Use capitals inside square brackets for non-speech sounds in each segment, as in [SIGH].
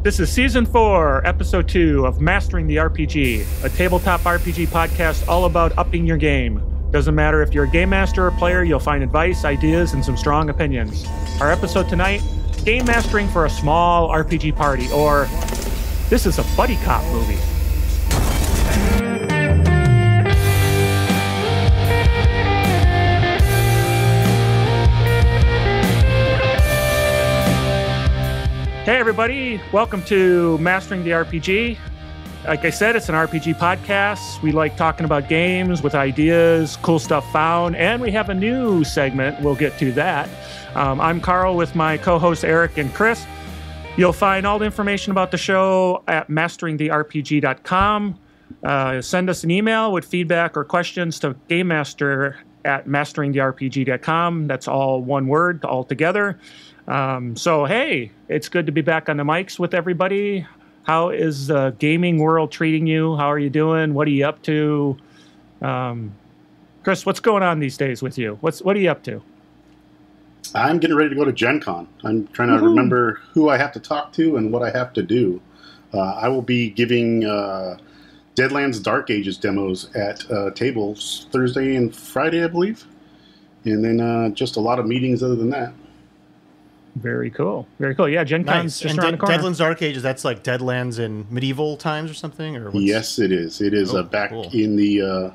This is season four, episode two of Mastering the RPG, a tabletop RPG podcast all about upping your game. Doesn't matter if you're a game master or player, you'll find advice, ideas, and some strong opinions. Our episode tonight game mastering for a small RPG party, or this is a buddy cop movie. Hey, everybody, welcome to Mastering the RPG. Like I said, it's an RPG podcast. We like talking about games with ideas, cool stuff found, and we have a new segment. We'll get to that. Um, I'm Carl with my co hosts Eric and Chris. You'll find all the information about the show at masteringtherpg.com. Uh, send us an email with feedback or questions to Game Master at masteringtherpg.com. That's all one word, all together. Um, so, hey, it's good to be back on the mics with everybody. How is the gaming world treating you? How are you doing? What are you up to? Um, Chris, what's going on these days with you? What's what are you up to? I'm getting ready to go to Gen Con. I'm trying to Woo-hoo. remember who I have to talk to and what I have to do. Uh, I will be giving uh, Deadlands Dark Ages demos at uh, tables Thursday and Friday, I believe. And then uh, just a lot of meetings other than that. Very cool. Very cool. Yeah, Gen Con's nice. just and around De- the corner. Deadlands Dark Ages, that's like Deadlands in medieval times or something? or what's... Yes, it is. It is uh, oh, uh, back cool. in the, uh,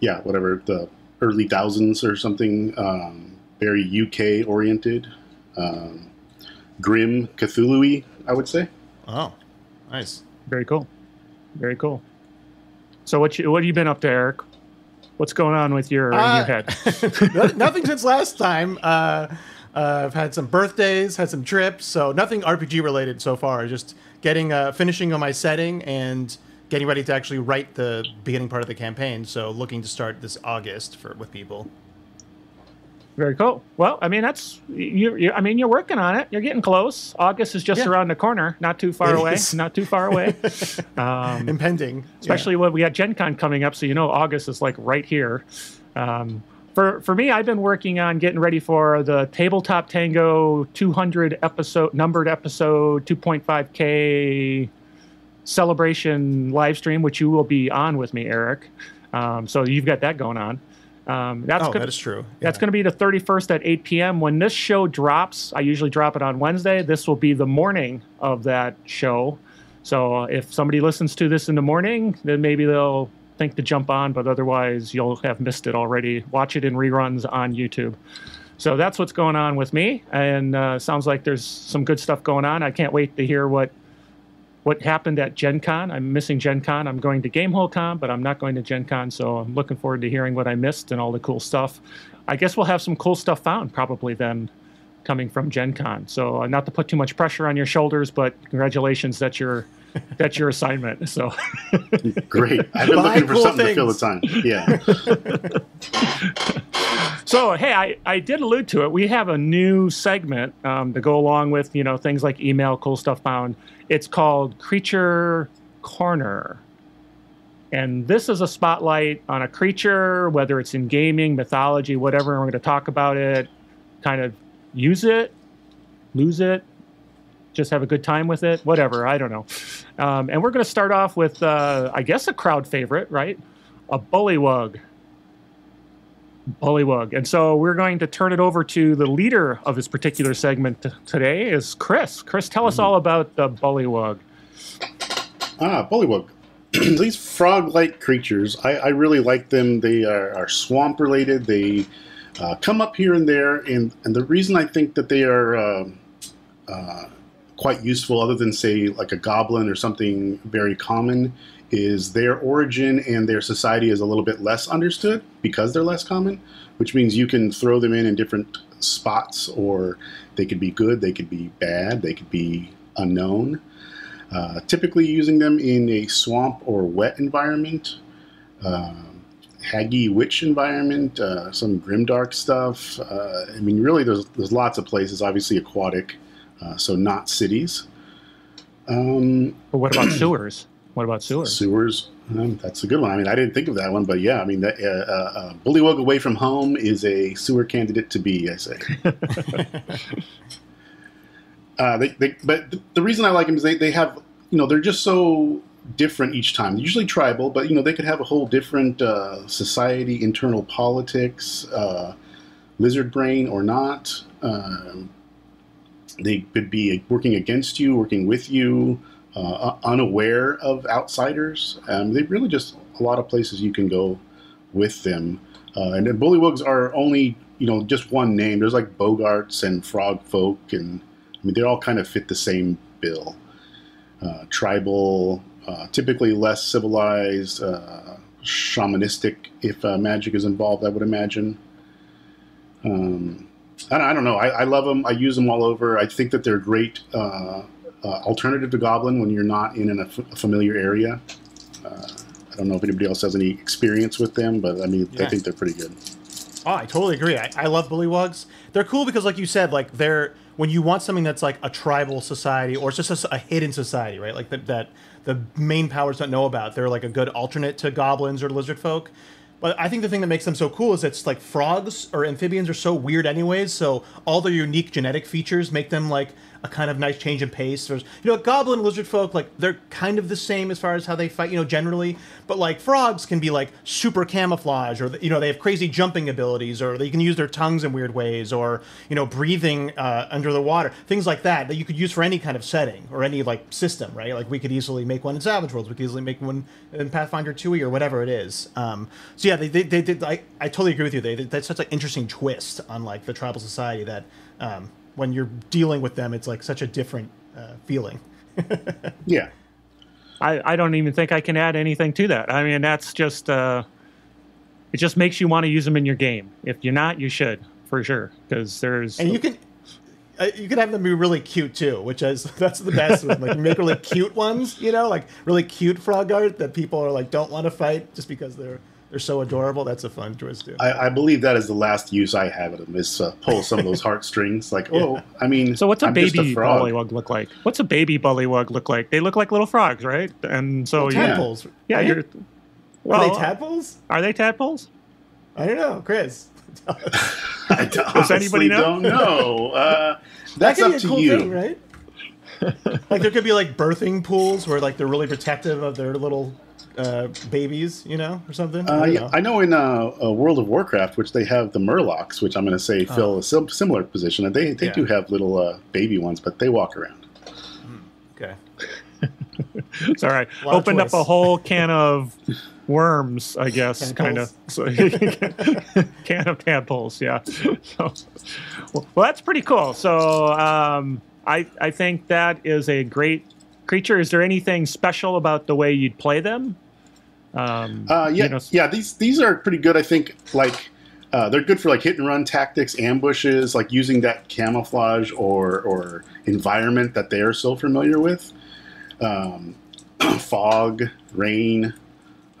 yeah, whatever, the early thousands or something. Um, very UK oriented. Um, grim Cthulhu I would say. Oh, nice. Very cool. Very cool. So what you, what have you been up to, Eric? What's going on with your, uh, your head? [LAUGHS] nothing since last time. Uh, uh, I've had some birthdays, had some trips, so nothing RPG related so far. Just getting uh, finishing on my setting and getting ready to actually write the beginning part of the campaign. So looking to start this August for with people. Very cool. Well, I mean that's you, you. I mean you're working on it. You're getting close. August is just yeah. around the corner, not too far it away. Is. Not too far away. [LAUGHS] um, Impending. Especially yeah. when we got Gen Con coming up, so you know August is like right here. Um, for for me, I've been working on getting ready for the Tabletop Tango 200 episode numbered episode 2.5k celebration live stream, which you will be on with me, Eric. Um, so you've got that going on. Um, that's oh, gonna, that is true. Yeah. That's going to be the 31st at 8 p.m. When this show drops, I usually drop it on Wednesday. This will be the morning of that show. So if somebody listens to this in the morning, then maybe they'll think to jump on, but otherwise you'll have missed it already. Watch it in reruns on YouTube. So that's what's going on with me, and uh, sounds like there's some good stuff going on. I can't wait to hear what what happened at Gen Con. I'm missing Gen Con. I'm going to Gamehole Con, but I'm not going to Gen Con, so I'm looking forward to hearing what I missed and all the cool stuff. I guess we'll have some cool stuff found probably then coming from Gen Con. So uh, not to put too much pressure on your shoulders, but congratulations that you're [LAUGHS] that's your assignment. So [LAUGHS] great. I've been looking for cool something things. to fill the time. Yeah. [LAUGHS] so hey, I, I did allude to it. We have a new segment um, to go along with you know things like email, cool stuff found. It's called Creature Corner. And this is a spotlight on a creature, whether it's in gaming, mythology, whatever. We're going to talk about it, kind of use it, lose it, just have a good time with it, whatever. I don't know. Um, and we're going to start off with, uh, I guess, a crowd favorite, right? A bullywug. Bullywug. And so we're going to turn it over to the leader of this particular segment t- today is Chris. Chris, tell us mm-hmm. all about the bullywug. Ah, bullywug. [CLEARS THROAT] These frog-like creatures, I, I, really like them. They are, are swamp-related. They uh, come up here and there, and, and the reason I think that they are uh, uh, quite useful, other than say like a goblin or something very common, is their origin and their society is a little bit less understood because they're less common, which means you can throw them in in different spots, or they could be good, they could be bad, they could be unknown. Uh, typically, using them in a swamp or wet environment. Uh, Haggy witch environment, uh, some grimdark stuff. Uh, I mean, really, there's there's lots of places. Obviously, aquatic, uh, so not cities. Um, but what about [CLEARS THROAT] sewers? What about sewers? Sewers. Um, that's a good one. I mean, I didn't think of that one, but yeah, I mean, that, uh, uh, uh Bullywug away from home is a sewer candidate to be. I say. [LAUGHS] Uh, they, they, but the reason I like them is they, they have, you know, they're just so different each time. Usually tribal, but you know, they could have a whole different uh, society, internal politics, uh, lizard brain or not. Um, they could be working against you, working with you, uh, unaware of outsiders. Um, they really just a lot of places you can go with them. Uh, and then bullywugs are only you know just one name. There's like bogarts and frog folk, and I mean they all kind of fit the same bill. Uh, tribal, uh, typically less civilized, uh, shamanistic if uh, magic is involved. I would imagine. Um, I, don't, I, don't, know. I, I, love them. I use them all over. I think that they're a great uh, alternative to goblin when you're not in an, a familiar area. I don't know if anybody else has any experience with them, but I mean, yeah. I think they're pretty good. Oh, I totally agree. I, I love bullywugs. They're cool because, like you said, like they're when you want something that's like a tribal society or it's just a, a hidden society, right? Like that, that the main powers don't know about. They're like a good alternate to goblins or lizard folk. But I think the thing that makes them so cool is it's like frogs or amphibians are so weird anyways. So all their unique genetic features make them like a kind of nice change in pace. There's, you know, goblin lizard folk, like they're kind of the same as far as how they fight, you know, generally. But like frogs can be like super camouflage, or you know, they have crazy jumping abilities, or they can use their tongues in weird ways, or you know, breathing uh, under the water, things like that that you could use for any kind of setting or any like system, right? Like we could easily make one in Savage Worlds, we could easily make one in Pathfinder 2e or whatever it is. Um, so yeah, they, they, they did. I, I totally agree with you. They, that's such an interesting twist on like the tribal society that. Um, when you're dealing with them, it's like such a different uh, feeling. [LAUGHS] yeah. I, I don't even think I can add anything to that. I mean, that's just, uh, it just makes you want to use them in your game. If you're not, you should for sure. Because there's. And you can. Uh, you can have them be really cute too, which is [LAUGHS] that's the best. One. Like make really cute ones, you know, like really cute frog art that people are like don't want to fight just because they're they're so adorable. That's a fun twist too. I, I believe that is the last use I have of them is uh, pull some of those [LAUGHS] heartstrings. Like, oh, yeah. I mean, so what's a I'm baby a bullywug look like? What's a baby bullywug look like? They look like little frogs, right? And so well, tadpoles. Yeah, right? you're. Well, are they tadpoles? Are they tadpoles? I don't know, Chris. [LAUGHS] I Does anybody know? Don't know. Uh, [LAUGHS] that's that up to cool you, thing, right? like there could be like birthing pools where like they're really protective of their little uh, babies, you know, or something? Uh, I, yeah, know. I know in uh, World of Warcraft, which they have the Murlocs, which I'm going to say oh. fill a sim- similar position. And they, they yeah. do have little uh, baby ones, but they walk around. Hmm, okay. [LAUGHS] it's all right. Opened up a whole can of worms, I [LAUGHS] guess, kind of. So, [LAUGHS] can of tadpoles, yeah. So, well, that's pretty cool. So um, I, I think that is a great creature. Is there anything special about the way you'd play them? Um, uh, yeah, you know, yeah. These these are pretty good. I think like uh, they're good for like hit and run tactics, ambushes, like using that camouflage or or environment that they are so familiar with. Um, [CLEARS THROAT] fog, rain,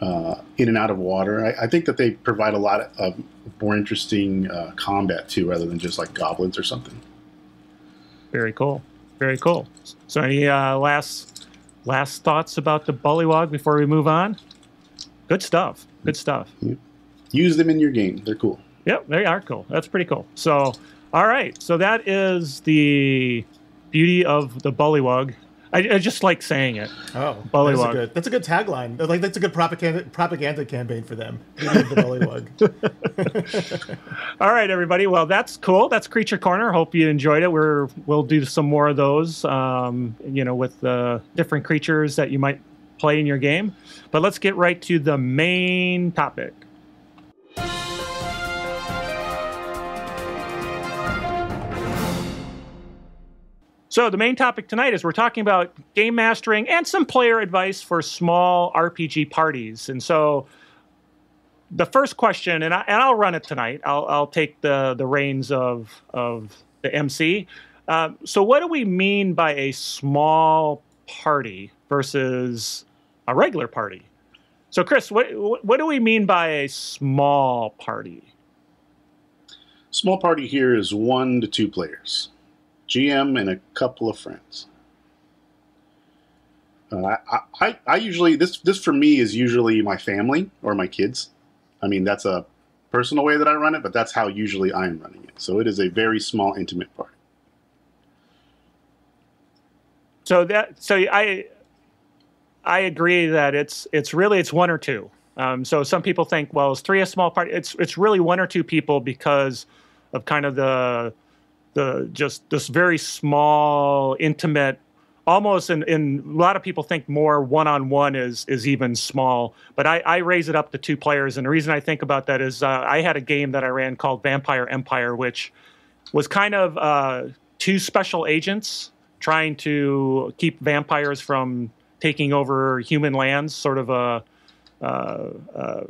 uh, in and out of water. I, I, think that they provide a lot of more interesting uh, combat too, rather than just like goblins or something. Very cool. Very cool. So, any uh, last last thoughts about the Bullywug before we move on? Good stuff. Good stuff. Use them in your game. They're cool. Yep, they are cool. That's pretty cool. So, all right. So that is the beauty of the bullywug. I, I just like saying it. Oh, Bullywug. That's a good, that's a good tagline. Like that's a good propaganda propaganda campaign for them. The Bullywug. [LAUGHS] [LAUGHS] All right, everybody. Well, that's cool. That's Creature Corner. Hope you enjoyed it. We're we'll do some more of those. Um, you know, with the different creatures that you might play in your game. But let's get right to the main topic. So, the main topic tonight is we're talking about game mastering and some player advice for small RPG parties. And so, the first question, and, I, and I'll run it tonight. I'll, I'll take the, the reins of, of the MC. Uh, so, what do we mean by a small party versus a regular party? So, Chris, what, what do we mean by a small party? Small party here is one to two players. GM, and a couple of friends. Uh, I, I, I usually this this for me is usually my family or my kids. I mean that's a personal way that I run it, but that's how usually I'm running it. So it is a very small, intimate party. So that so I I agree that it's it's really it's one or two. Um, so some people think, well, is three a small party? It's it's really one or two people because of kind of the the just this very small, intimate, almost in, in a lot of people think more one on one is is even small. But I, I raise it up to two players, and the reason I think about that is uh, I had a game that I ran called Vampire Empire, which was kind of uh, two special agents trying to keep vampires from taking over human lands, sort of a uh, uh,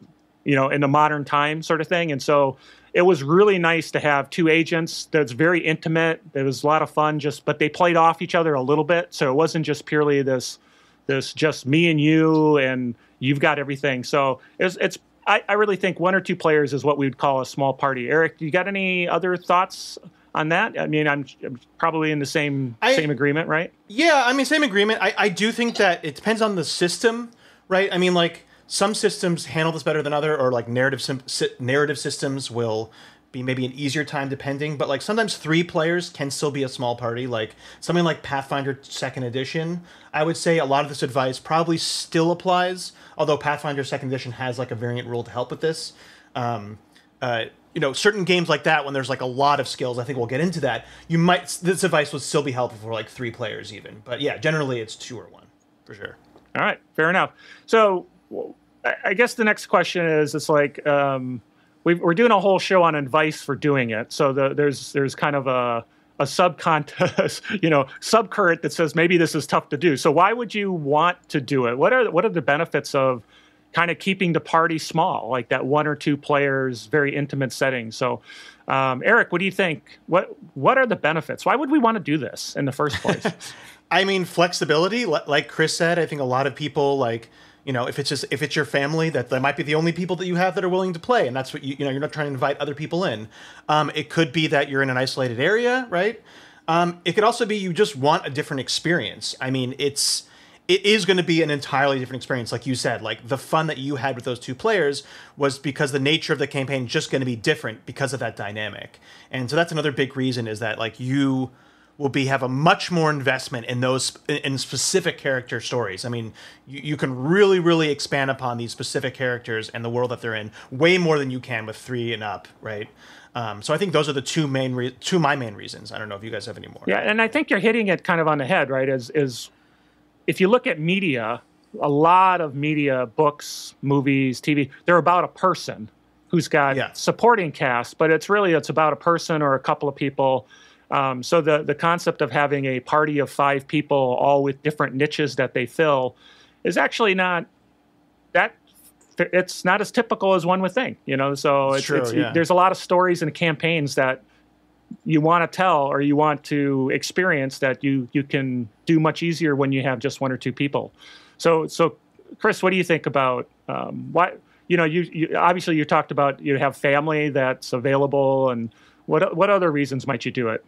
you know in the modern time sort of thing. And so it was really nice to have two agents that's very intimate. It was a lot of fun, just but they played off each other a little bit, so it wasn't just purely this this just me and you and you've got everything. So it's it's I, I really think one or two players is what we would call a small party. Eric, you got any other thoughts on that? I mean, I'm, I'm probably in the same I, same agreement, right? Yeah, I mean, same agreement. I, I do think that it depends on the system, right? I mean, like some systems handle this better than other, or like narrative narrative systems will be maybe an easier time depending. But like sometimes three players can still be a small party. Like something like Pathfinder Second Edition, I would say a lot of this advice probably still applies. Although Pathfinder Second Edition has like a variant rule to help with this. Um, uh, you know, certain games like that, when there's like a lot of skills, I think we'll get into that. You might this advice would still be helpful for like three players even, but yeah, generally it's two or one for sure. All right, fair enough. So, I guess the next question is, it's like um, we are doing a whole show on advice for doing it. So the, there's there's kind of a a sub contest, [LAUGHS] you know, subcurrent that says maybe this is tough to do. So why would you want to do it? What are what are the benefits of kind of keeping the party small, like that one or two players, very intimate setting. So, um, Eric, what do you think? What what are the benefits? Why would we want to do this in the first place? [LAUGHS] I mean, flexibility. Like Chris said, I think a lot of people like you know if it's just if it's your family that they might be the only people that you have that are willing to play and that's what you you know you're not trying to invite other people in um, it could be that you're in an isolated area right um, it could also be you just want a different experience i mean it's it is going to be an entirely different experience like you said like the fun that you had with those two players was because the nature of the campaign just going to be different because of that dynamic and so that's another big reason is that like you will be have a much more investment in those in specific character stories. I mean, you, you can really really expand upon these specific characters and the world that they're in way more than you can with three and up, right? Um, so I think those are the two main re- two my main reasons. I don't know if you guys have any more. Yeah, and I think you're hitting it kind of on the head, right? Is is if you look at media, a lot of media, books, movies, TV, they're about a person who's got yeah. supporting cast, but it's really it's about a person or a couple of people. Um, so the the concept of having a party of five people, all with different niches that they fill, is actually not that. It's not as typical as one would think, you know. So it's, true, it's yeah. there's a lot of stories and campaigns that you want to tell or you want to experience that you you can do much easier when you have just one or two people. So so Chris, what do you think about um, why you know you, you obviously you talked about you have family that's available and what what other reasons might you do it?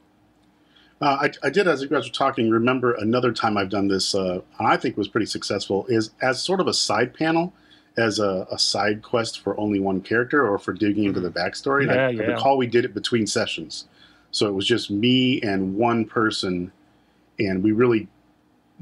Uh, I, I, did, as you guys were talking, remember another time I've done this, uh, and I think was pretty successful, is as sort of a side panel, as a, a side quest for only one character or for digging into the mm-hmm. backstory. Yeah, I, yeah. I recall we did it between sessions. So it was just me and one person, and we really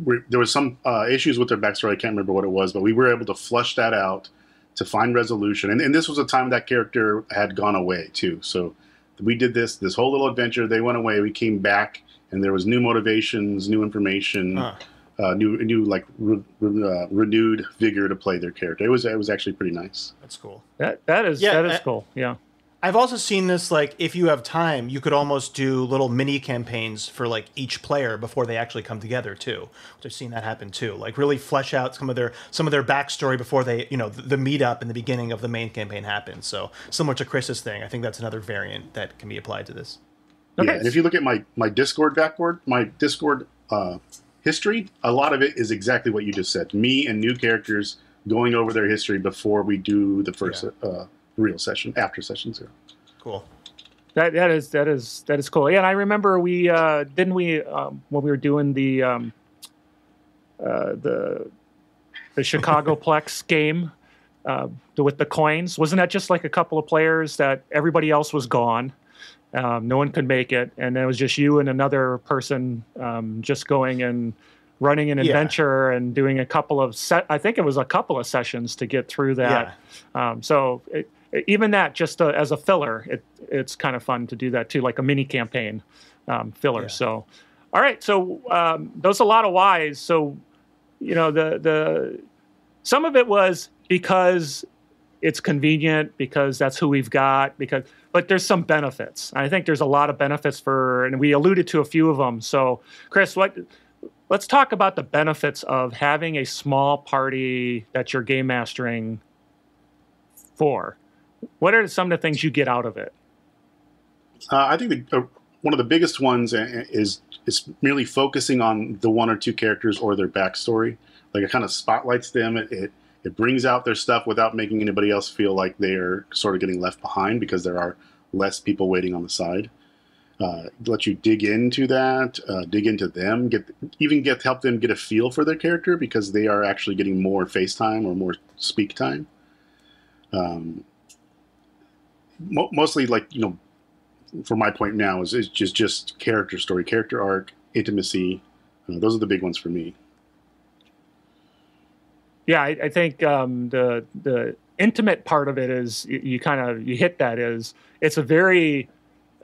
we, there was some uh, issues with their backstory. I can't remember what it was, but we were able to flush that out to find resolution. And, and this was a time that character had gone away too. So we did this this whole little adventure. They went away. We came back, and there was new motivations, new information. Huh. Uh, new, new like re, re, uh, renewed vigor to play their character. It was it was actually pretty nice. That's cool. That that is yeah, that is I, cool. Yeah. I've also seen this like if you have time, you could almost do little mini campaigns for like each player before they actually come together too. Which I've seen that happen too. Like really flesh out some of their some of their backstory before they you know the, the meetup in the beginning of the main campaign happens. So similar to Chris's thing, I think that's another variant that can be applied to this. Okay. Yeah, and if you look at my my Discord backward, my Discord uh, history, a lot of it is exactly what you just said. Me and new characters going over their history before we do the first. Yeah. Uh, real session after session zero. Cool. That that is that is that is cool. Yeah, and I remember we uh, didn't we um, when we were doing the um, uh, the the Chicago [LAUGHS] Plex game uh, with the coins. Wasn't that just like a couple of players that everybody else was gone? Um, no one could make it, and it was just you and another person um, just going and running an Yeah. adventure and doing a couple of set. I think it was a couple of sessions to get through that. Um, so it, even that, just uh as a filler, it it's kind of fun to do that too, like a mini campaign um, filler. Yeah. So, all right, so um, those a lot of whys. So, you know, the the some of it was because it's convenient because that's who we've got because but there's some benefits i think there's a lot of benefits for and we alluded to a few of them so chris what let's talk about the benefits of having a small party that you're game mastering for what are some of the things you get out of it Uh, I think the, uh, one of the biggest ones is is merely focusing on the one or two characters or their backstory. Like it kind of spotlights them. It, it it brings out their stuff without making anybody else feel like they're sort of getting left behind because there are less people waiting on the side. Uh, let you dig into that, uh, dig into them, get even get help them get a feel for their character because they are actually getting more face time or more speak time. Um, mo- mostly like you know from my point now is, is just just character story, character arc, intimacy. Uh, those are the big ones for me. yeah i, I think um, the the intimate part of it is you, you kind of you hit that is it's a very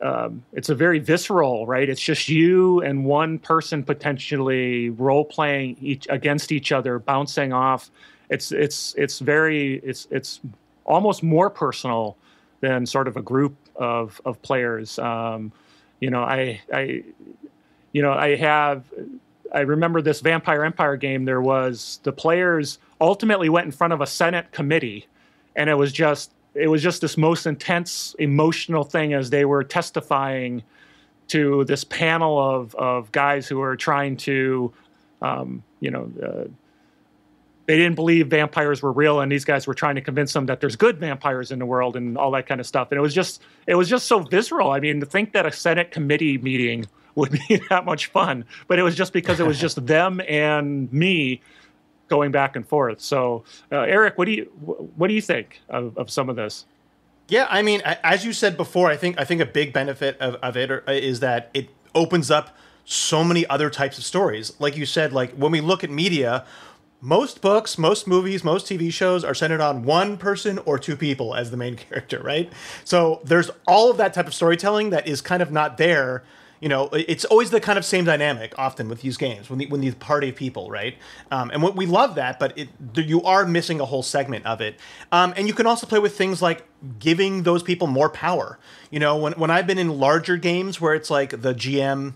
um, it's a very visceral right it's just you and one person potentially role playing each against each other bouncing off it's it's it's very it's it's almost more personal than sort of a group of of players um, you know i i you know i have I remember this Vampire Empire game. There was the players ultimately went in front of a Senate committee, and it was just it was just this most intense emotional thing as they were testifying to this panel of of guys who were trying to, um, you know. Uh, they didn't believe vampires were real, and these guys were trying to convince them that there's good vampires in the world and all that kind of stuff. And it was just, it was just so visceral. I mean, to think that a Senate committee meeting would [LAUGHS] be that much fun, but it was just because it was just [LAUGHS] them and me going back and forth. So, uh, Eric, what do you what do you think of, of some of this? Yeah, I mean, as you said before, I think I think a big benefit of, of it are- is that it opens up so many other types of stories. Like you said, like when we look at media, most books, most movies, most TV shows are centered on one person or two people as the main [LAUGHS] character, right? So there's all of that type of storytelling that is kind of not there. You know, it's always the kind of same dynamic often with these games when the, when these party of people, right? Um, and what we love that, but it, you are missing a whole segment of it. Um, and you can also play with things like giving those people more power. You know, when when I've been in larger games where it's like the GM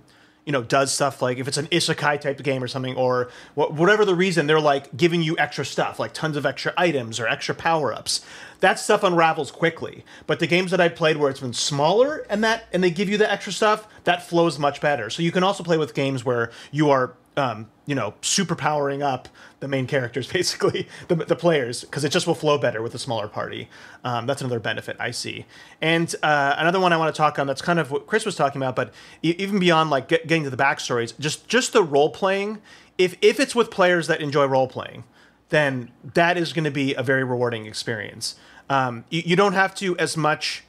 you know, does stuff like if it's an isekai type game or something, or wh- whatever the reason, they're like giving you extra stuff, like tons of extra items or extra power ups. That stuff unravels quickly. But the games that I played where it's been smaller and that and they give you the extra stuff, that flows much better. So you can also play with games where you are, um, you know, super powering up the main characters, [LAUGHS] basically the, the players, because it just will flow better with a smaller party. Um, that's another benefit I see. And uh, another one I want to talk on that's kind of what Chris was talking about, but even beyond like get, getting to the backstories, just just the role playing. If if it's with players that enjoy role playing, then that is going to be a very rewarding experience. Um, you, you don't have to as much.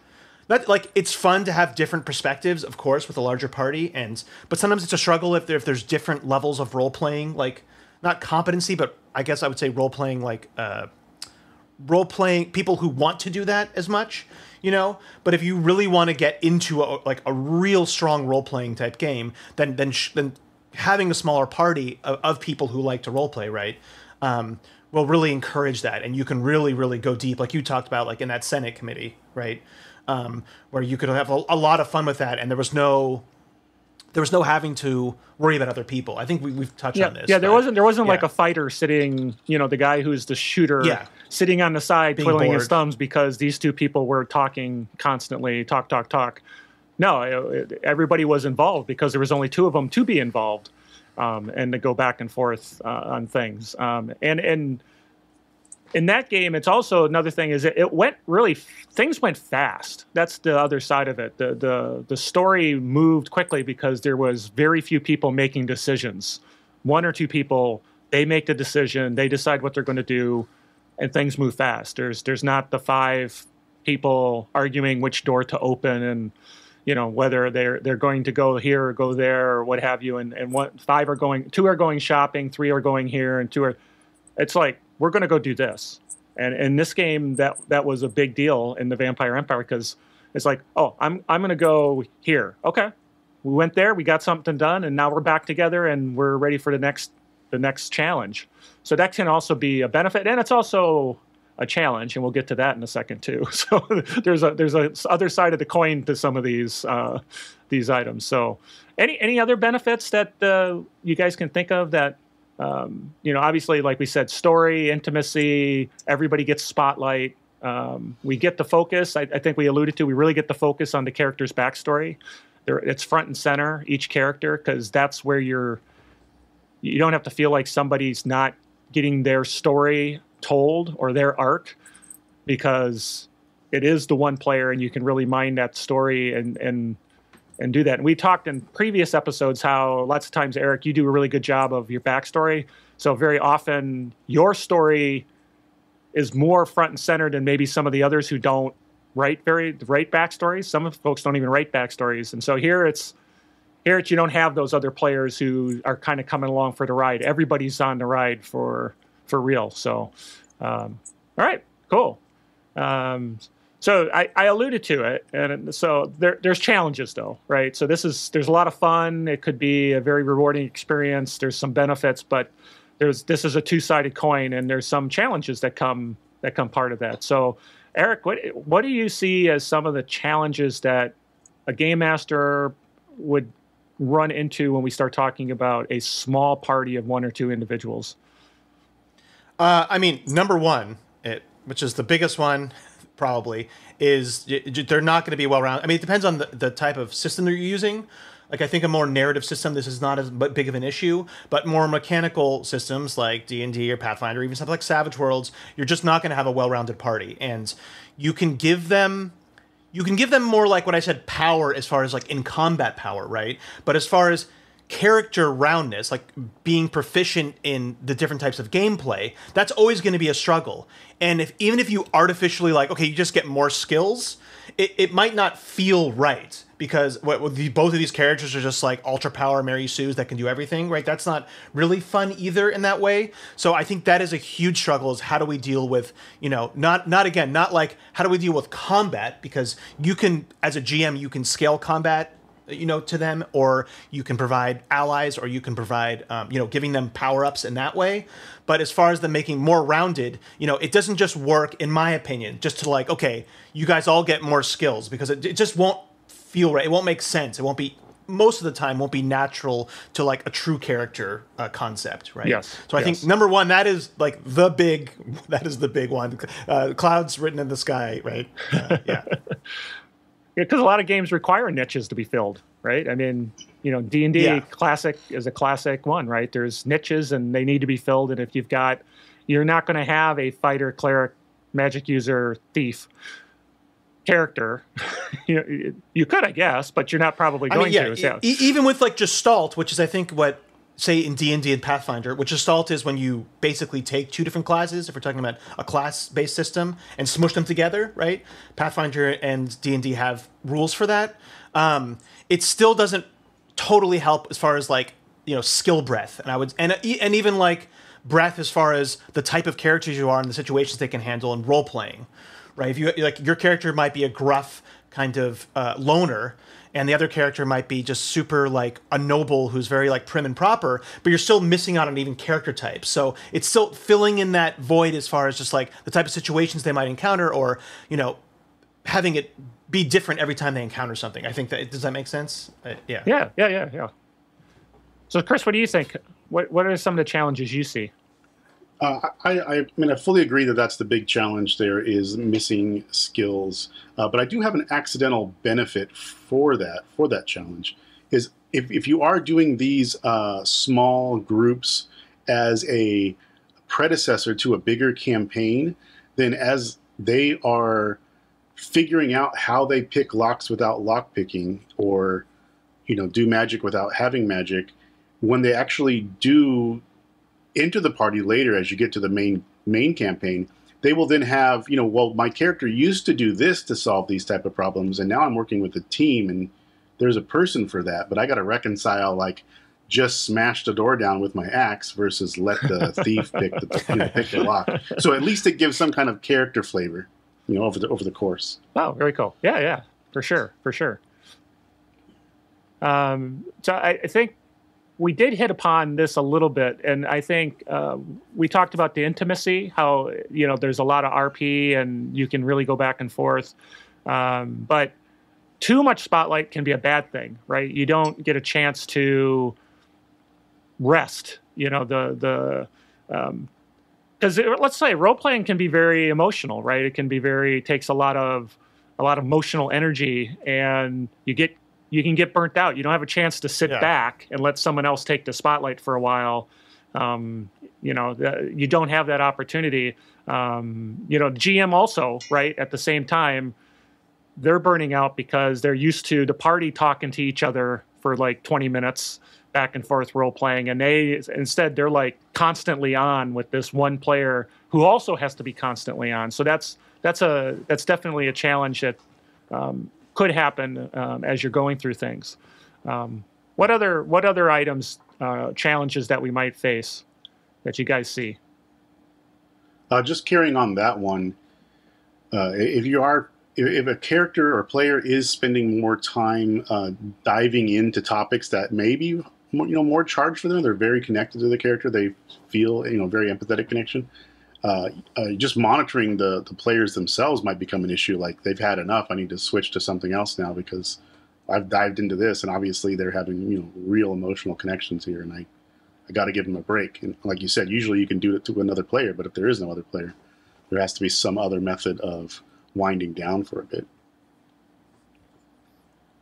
That like it's fun to have different perspectives, of course, with a larger party, and but sometimes it's a struggle if there if there's different levels of role playing, like not competency, but I guess I would say role playing, like uh, role playing people who want to do that as much, you know. But if you really want to get into a, like a real strong role playing type game, then then sh- then having a smaller party of, of people who like to role play, right, um, will really encourage that, and you can really really go deep, like you talked about, like in that Senate committee, right, um, where you could have a, a lot of fun with that, and there was no. There was no having to worry about other people. I think we, we've touched Yeah, on this. yeah. There wasn't there wasn't like a fighter sitting, you know, the guy who's the shooter, Yeah. sitting on the side Being twiddling his thumbs because these two people were talking constantly, talk, talk, talk. No, it- everybody was involved because there was only two of them to be involved, um, and to go back and forth uh, on things. Um, and and in that game, it's also another thing is it, it went really things went fast. That's the other side of it. The the the story moved quickly because there was very few people making decisions. One or two people they make the decision, they decide what they're going to do, and things move fast. There's there's not the five people arguing which door to open and you know whether they're they're going to go here or go there or what have you and and one five are going two are going shopping three are going here and two are it's like we're going to go do this and in this game that that was a big deal in the vampire empire because it's like oh i'm i'm going to go here okay we went there we got something done and now we're back together and we're ready for the next the next challenge so that can also be a benefit and it's also a challenge, and we'll get to that in a second too. [LAUGHS] So there's a there's a other side of the coin to some of these uh, these items. So any any other benefits that uh, you guys can think of that um, you know obviously like we said story intimacy everybody gets spotlight. Um, we get the focus. I, I, think we alluded to we really get the focus on the character's backstory. There, it's front and center each character because that's where you're you don't have to feel like somebody's not getting their story told or their arc because it is the one player and you can really mine that story and and and do that. And we talked in previous episodes how lots of times Eric you do a really good job of your backstory. So very often your story is more front and center than maybe some of the others who don't write very write backstories. Some of folks don't even write backstories. And so here it's here it's, you don't have those other players who are kind of coming along for the ride. Everybody's on the ride for for real. So, um, all right, cool. Um, so I, I, alluded to it, and so there, there's challenges though, right? So this is there's a lot of fun. It could be a very rewarding experience. There's some benefits, but there's this is a two-sided coin, and there's some challenges that come that come part of that. So, Eric, what what do you see as some of the challenges that a game master would run into when we start talking about a small party of one or two individuals? Uh, I mean, number one, it, which is the biggest one, probably, is they're not going to be well rounded. I mean, it depends on the, the type of system they're using. Like, I think a more narrative system, this is not as big of an issue. But more mechanical systems like D and D or Pathfinder, even stuff like Savage Worlds, you're just not going to have a well-rounded party, and you can give them you can give them more like what I said power as far as like in combat power, right? But as far as character roundness, like being proficient in the different types of gameplay, that's always going to be a struggle. And if even if you artificially like, okay, you just get more skills, it, it might not feel right because what, the, both of these characters are just like ultra power Mary Sue's that can do everything, right? That's not really fun either in that way. So I think that is a huge struggle is how do we deal with, you know, not not again, not like how do we deal with combat because you can as a GM you can scale combat you know to them or you can provide allies or you can provide um, you know giving them power ups in that way but as far as them making more rounded you know it doesn't just work in my opinion just to like okay you guys all get more skills because it, it just won't feel right it won't make sense it won't be most of the time won't be natural to like a true character uh, concept, right? Yes. So I yes. think number one, that is like the big, [LAUGHS] that is the big one. Uh, clouds written in the sky, right? Uh, yeah. [LAUGHS] because a lot of games require niches to be filled, right? I mean, you know, D and D classic is a classic one, right? There's niches and they need to be filled, and if you've got, you're not going to have a fighter, cleric, magic user, thief character. [LAUGHS] you, you could, I guess, but you're not probably going I mean, yeah, to. So. E- even with like Gestalt, which is I think what say in D&D and Pathfinder, which Gestalt is when you basically take two different classes, if we're talking about a class-based system, and smush them together, right? Pathfinder and D&D have rules for that. Um, it still doesn't totally help as far as like, you know, skill breadth. And I would, and, and even like breadth as far as the type of characters you are and the situations they can handle and role-playing, right? If you, like, your character might be a gruff kind of uh, loner, and the other character might be just super like a noble who's very like prim and proper, but you're still missing out on even character types. So it's still filling in that void as far as just like the type of situations they might encounter, or you know, having it be different every time they encounter something. I think that does that make sense? Uh, yeah. Yeah, yeah, yeah, yeah. So, Chris, what do you think? What What are some of the challenges you see? Uh, I, I, mean, I fully agree that that's the big challenge. There is missing skills, uh, but I do have an accidental benefit for that for that challenge. Is if, if you are doing these uh, small groups as a predecessor to a bigger campaign, then as they are figuring out how they pick locks without lock picking, or you know, do magic without having magic, when they actually do into the party later as you get to the main main campaign, they will then have you know well my character used to do this to solve these type of problems and now i'm working with a team and there's a person for that but i got to reconcile like just smash the door down with my axe versus let the [LAUGHS] thief pick the you know, pick the lock. So at least it gives some kind of character flavor you know over the over the course. Oh very cool. Yeah yeah for sure for sure. Um, so I, I think we did hit upon this a little bit, and I think uh, we talked about the intimacy, how you know there's a lot of RP, and you can really go back and forth. Um, but too much spotlight can be a bad thing, right? You don't get a chance to rest. You know the the because um, let's say role playing can be very emotional, right? It can be very takes a lot of a lot of emotional energy, and you get you can get burnt out. You don't have a chance to sit yeah. back and let someone else take the spotlight for a while. Um, you know, the, you don't have that opportunity. Um, you know, GM also, right, at the same time, they're burning out because they're used to the party talking to each other for like 20 minutes back and forth role playing and they instead they're like constantly on with this one player who also has to be constantly on so that's that's a that's definitely a challenge that um, could happen um, as you're going through things. Um, what other what other items uh, challenges that we might face that you guys see? Uh, just carrying on that one, uh, if you are if a character or player is spending more time uh, diving into topics that may be you know more charged for them, they're very connected to the character. They feel you know very empathetic connection uh, uh, just monitoring the, the players themselves might become an issue. Like they've had enough. I need to switch to something else now because I've dived into this, and obviously they're having you know real emotional connections here, and I I got to give them a break. And like you said, usually you can do it to another player, but if there is no other player, there has to be some other method of winding down for a bit.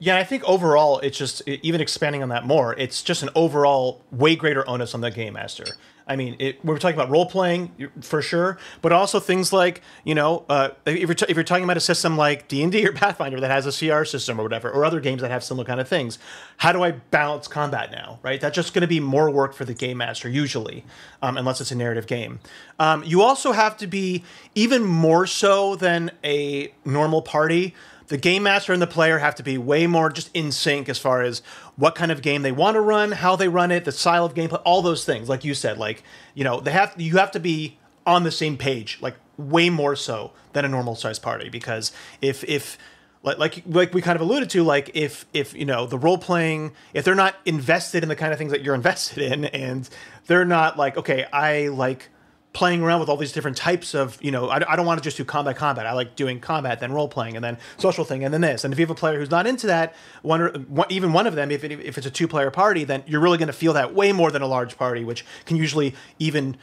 Yeah, I think overall, it's just even expanding on that more. It's just an overall way greater onus on the game master. I mean, it, we're talking about role playing for sure, but also things like you know, uh, if, you're t- if you're talking about a system like D and D or Pathfinder that has a CR system or whatever, or other games that have similar kind of things, how do I balance combat now? Right, that's just going to be more work for the game master usually, um, unless it's a narrative game. Um, you also have to be even more so than a normal party the game master and the player have to be way more just in sync as far as what kind of game they want to run, how they run it, the style of gameplay, all those things. Like you said, like you know, they have you have to be on the same page, like way more so than a normal size party. Because if if like like like we kind of alluded to, like if if you know the role playing, if they're not invested in the kind of things that you're [LAUGHS] invested in, and they're not like, okay, I like playing around with all these different types of, you know, I, I don't want to just do combat combat. I like doing combat, then role playing, and then social thing, and then this. And if you have a player who's not into that, one, one even one of them, if, it, if it's a two player party, then you're really going to feel that way more than a large party, which can usually even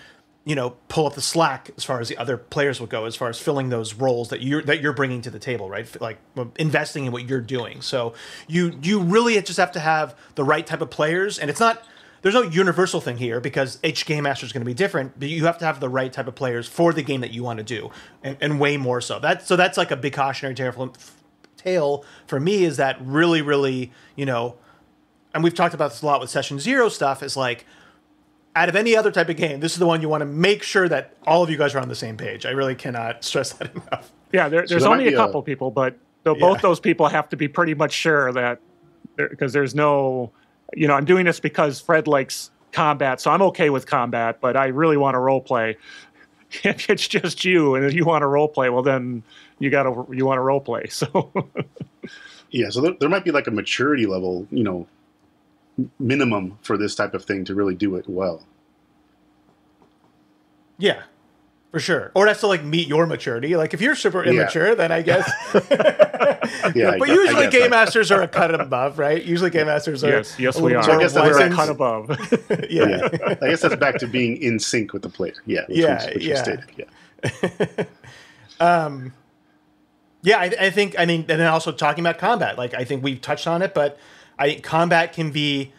you know pull up the slack as far as the other players would go as far as filling those roles that you're that you're bringing to the table right like investing in what you're doing so you you really just have to have the right type of players and it's not there's no universal thing here because each game master is going to be different. But you have to have the right type of players for the game that you want to do, and, and way more so. That so that's like a big cautionary tale, tale for me is that really, really, you know, and we've talked about this a lot with session zero stuff. Is like out of any other type of game, this is the one you want to make sure that all of you guys are on the same page. I really cannot [LAUGHS] stress that enough. Yeah, there, there's so only a couple a, people, but both yeah. those people have to be pretty much sure that because there's no you know, I'm doing this because Fred likes combat, so I'm okay with combat, but I really want to role play. [LAUGHS] If it's just you and if you want to role play, well then you got to you want to role play. [LAUGHS] So yeah, so there, there might be like a maturity level, you know, minimum for this type of thing to really do it well. Yeah, for sure. Or that's to like meet your maturity. Like if you're super immature, yeah. then I guess. [LAUGHS] yeah, [LAUGHS] but usually game that. masters are a cut above, right? Usually game masters are. Yes, yes, we are. So I guess that's a cut above. yeah. yeah. I guess that's back to being in sync with the player. Yeah. Which yeah. which yeah. Stated. Yeah. [LAUGHS] um. Yeah, I, I think. I mean, and then also talking about combat. Like I think we've touched on it, but I think combat can be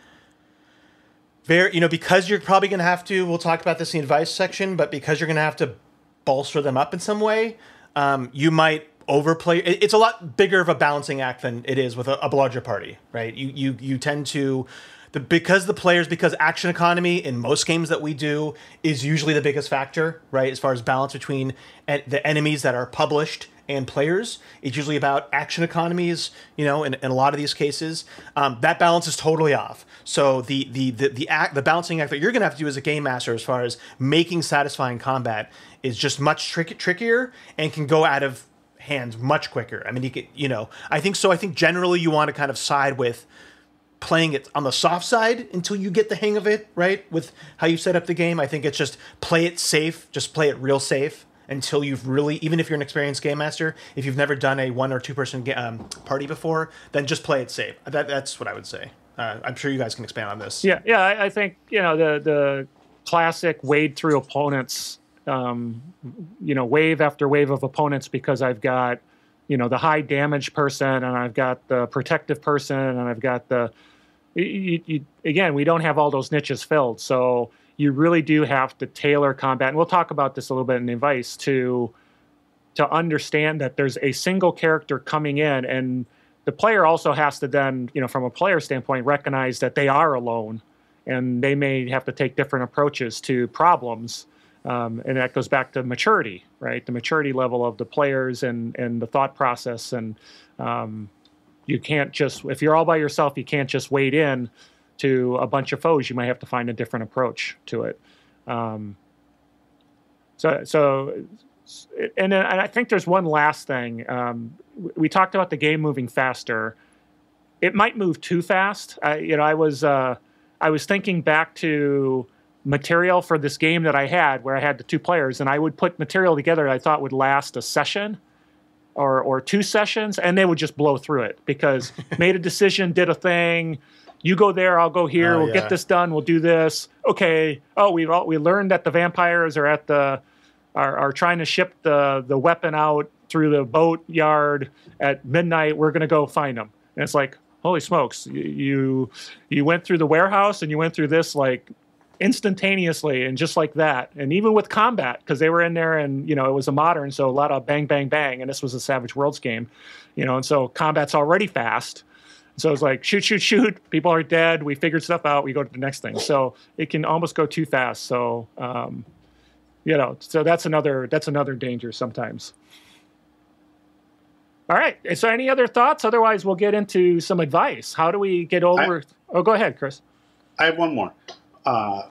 very, you know, because you're probably going to have to. We'll talk about this in the advice section, but because you're going to have to bolster them up in some way, um, you might overplay. It's a lot bigger of a balancing act than it is with a, a larger party, right? You you you tend to the because the players because action economy in most games that we do is usually the biggest factor, right? As far as balance between the enemies that are published and players. It's usually about action economies, you know, in, in a lot of these cases. Um, that balance is totally off. So the the the the, act, the balancing act that you're going to have to do as a game master, as far as making satisfying combat, is just much trick, trickier and can go out of hand much quicker. I mean, you can, you know, I think so. I think generally you want to kind of side with playing it on the soft side until you get the hang of it, right? With how you set up the game. I think it's just play it safe, just play it real safe until you've really, even if you're an experienced game master, if you've never done a one or two person ga- um, party before, then just play it safe. That, that's what I would say. Uh, I'm sure you guys can expand on this. Yeah, yeah. I, I think you know the the classic wade through opponents. Um, you know, wave after wave of opponents because I've got you know the high damage person and I've got the protective person and I've got the you, you, again we don't have all those niches filled so you really do have to tailor combat and we'll talk about this a little bit in advice to to understand that there's a single character coming in and the player also has to then you know from a player standpoint recognize that they are alone and they may have to take different approaches to problems um, and that goes back to maturity right? The maturity level of the players and and the thought process and um, you can't just if you're all by yourself you can't just wade in to a bunch of foes you might have to find a different approach to it. Um, so so and, then, i think there's one last thing. Um, we talked about the game moving faster. It might move too fast. I, you know i was uh, i was thinking back to material for this game that i had where i had the two players and i would put material together i thought would last a session or or two sessions, and they would just blow through it because [LAUGHS] made a decision, did a thing. You go there, I'll go here. Oh, we'll yeah. get this done. We'll do this. Okay. Oh, we've we learned that the vampires are at the are, are trying to ship the the weapon out through the boat yard at midnight. We're gonna go find them. And it's like, holy smokes! You you went through the warehouse and you went through this like instantaneously and just like that and even with combat because they were in there and you know it was a modern so a lot of bang bang bang and this was a savage worlds game you know and so combat's already fast so it's like shoot shoot shoot people are dead we figured stuff out we go to the next thing. So it can almost go too fast so um, you know so that's another that's another danger sometimes. All right so any other thoughts? Otherwise we'll get into some advice. How do we get over I, oh go ahead chris. I have one more. Uh,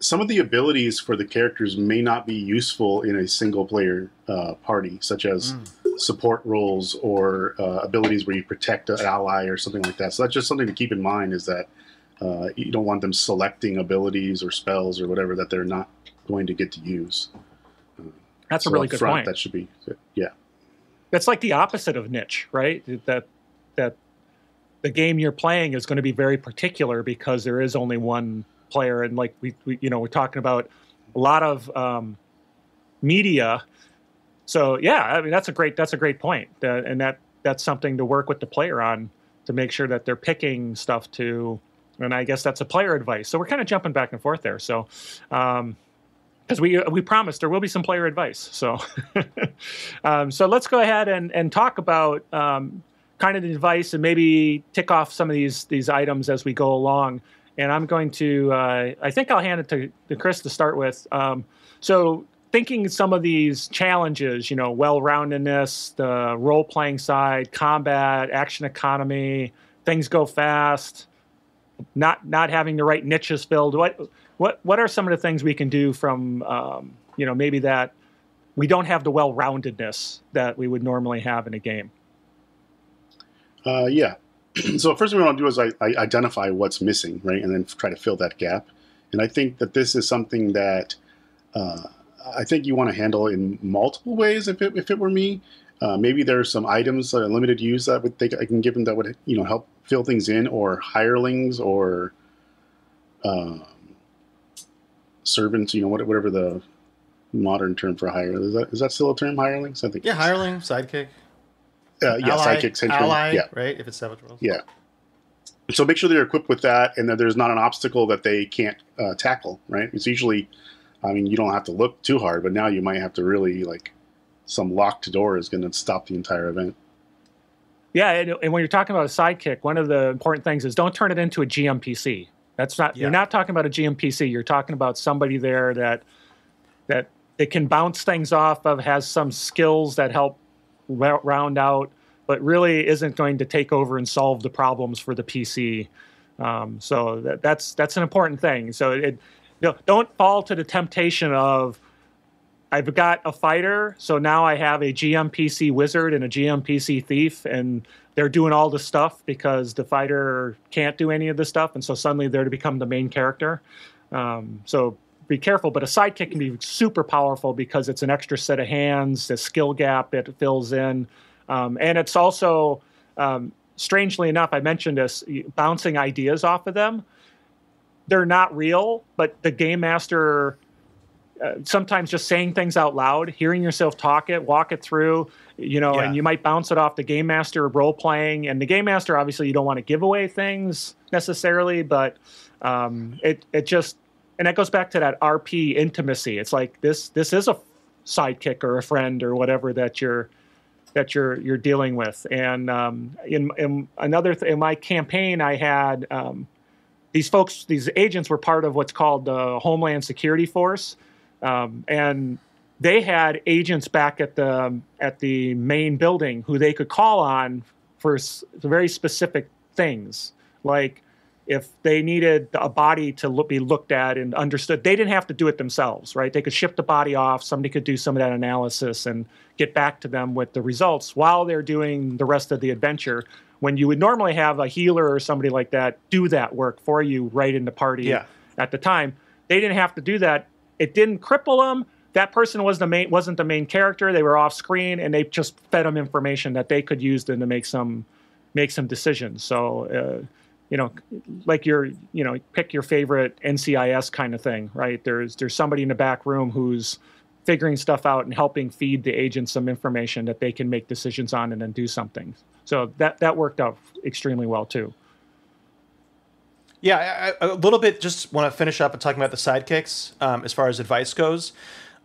some of the abilities for the characters may not be useful in a single player uh, party, such as mm. Support roles or uh, abilities where you protect an ally or something like that. So that's just something to keep in mind is that uh, you don't want them selecting abilities or spells or whatever that they're not going to get to use. That's so a really good front, point. That should be, yeah. That's like the opposite of niche, right? That that the game you're playing is going to be very particular because there is only one player, and like we, we you know we're talking about a lot of um, media. So yeah, I mean that's a great that's a great point, that, and that that's something to work with the player on to make sure that they're picking stuff to. And I guess that's a player advice. So we're kind of jumping back and forth there. So. Um, because we we promised there will be some player advice. So, [LAUGHS] um, so let's go ahead and, and talk about um, kind of the advice and maybe tick off some of these these items as we go along and I'm going to. Uh, I think I'll hand it to, to Chris to start with. Um, so thinking some of these challenges, you know, well-roundedness, the role-playing side, combat, action economy, things go fast, not not having the right niches filled. What what what are some of the things we can do from um, you know maybe that we don't have the well-roundedness that we would normally have in a game? Uh, yeah, [CLEARS THROAT] so first thing we want to do is I, I identify what's missing, right, and then try to fill that gap. And I think that this is something that uh, I think you want to handle in multiple ways. If it, if it were me, uh, maybe are some items, uh, limited use that I would think I can give them that would you know help fill things in, or hirelings, or um, servants. You know, whatever the modern term for hire is that is that still a term hirelings? I think yeah, hireling, sidekick. Uh, yeah, ally, sidekick century. Ally, yeah. right? If it's Savage Worlds. Yeah. So make sure they're equipped with that, and that there's not an obstacle that they can't uh, tackle. Right? It's usually, I mean, you don't have to look too hard, but now you might have to really like some locked door is going to stop the entire event. Yeah, and, and, when you're talking about a sidekick, one of the important things is don't turn it into a GMPC, That's not Yeah. you're not talking about a GMPC. You're talking about somebody there that that it can bounce things off of, has some skills that help ra- round out, but really isn't going to take over and solve the problems for the PC. Um, so that, that's that's an important thing. So it you know, don't fall to the temptation of I've got a fighter, so now I have a GMPC wizard and a GMPC thief, and they're doing all the stuff because the fighter can't do any of the stuff, and so suddenly they're to become the main character. Um, so be careful, but a sidekick can be super powerful because it's an extra set of hands, a skill gap it fills in, um, and it's also, um, strangely enough, I mentioned this, bouncing ideas off of them. They're not real, but the game master uh, sometimes just saying things out loud, hearing yourself talk it, walk it through, you know, Yeah. and you might bounce it off the game master role playing. And the game master, obviously, you don't want to give away things necessarily, but um, it it just and that goes back to that RP intimacy. It's like this this is a sidekick or a friend or whatever that you're that you're you're dealing with. And um, in, in another th- in my campaign, I had. Um, these folks, these agents were part of what's called the Homeland Security Force, um, and they had agents back at the at the main building who they could call on for s- very specific things, like if they needed a body to be looked at and understood, they didn't have to do it themselves, right? They could ship the body off. Somebody could do some of that analysis and get back to them with the results while they're doing the rest of the adventure. When you would normally have a healer or somebody like that do that work for you right in the party Yeah. at the time, they didn't have to do that. It didn't cripple them. That person was the main wasn't the main character. They were off screen, and they just fed them information that they could use then to make some make some decisions. So, uh, you know, like your you know, pick your favorite NCIS kind of thing, right? There's there's somebody in the back room who's figuring stuff out and helping feed the agents some information that they can make decisions on and then do something. So that that worked out extremely well too. Yeah, I, a little bit. Just want to finish up and talking about the sidekicks um, as far as advice goes.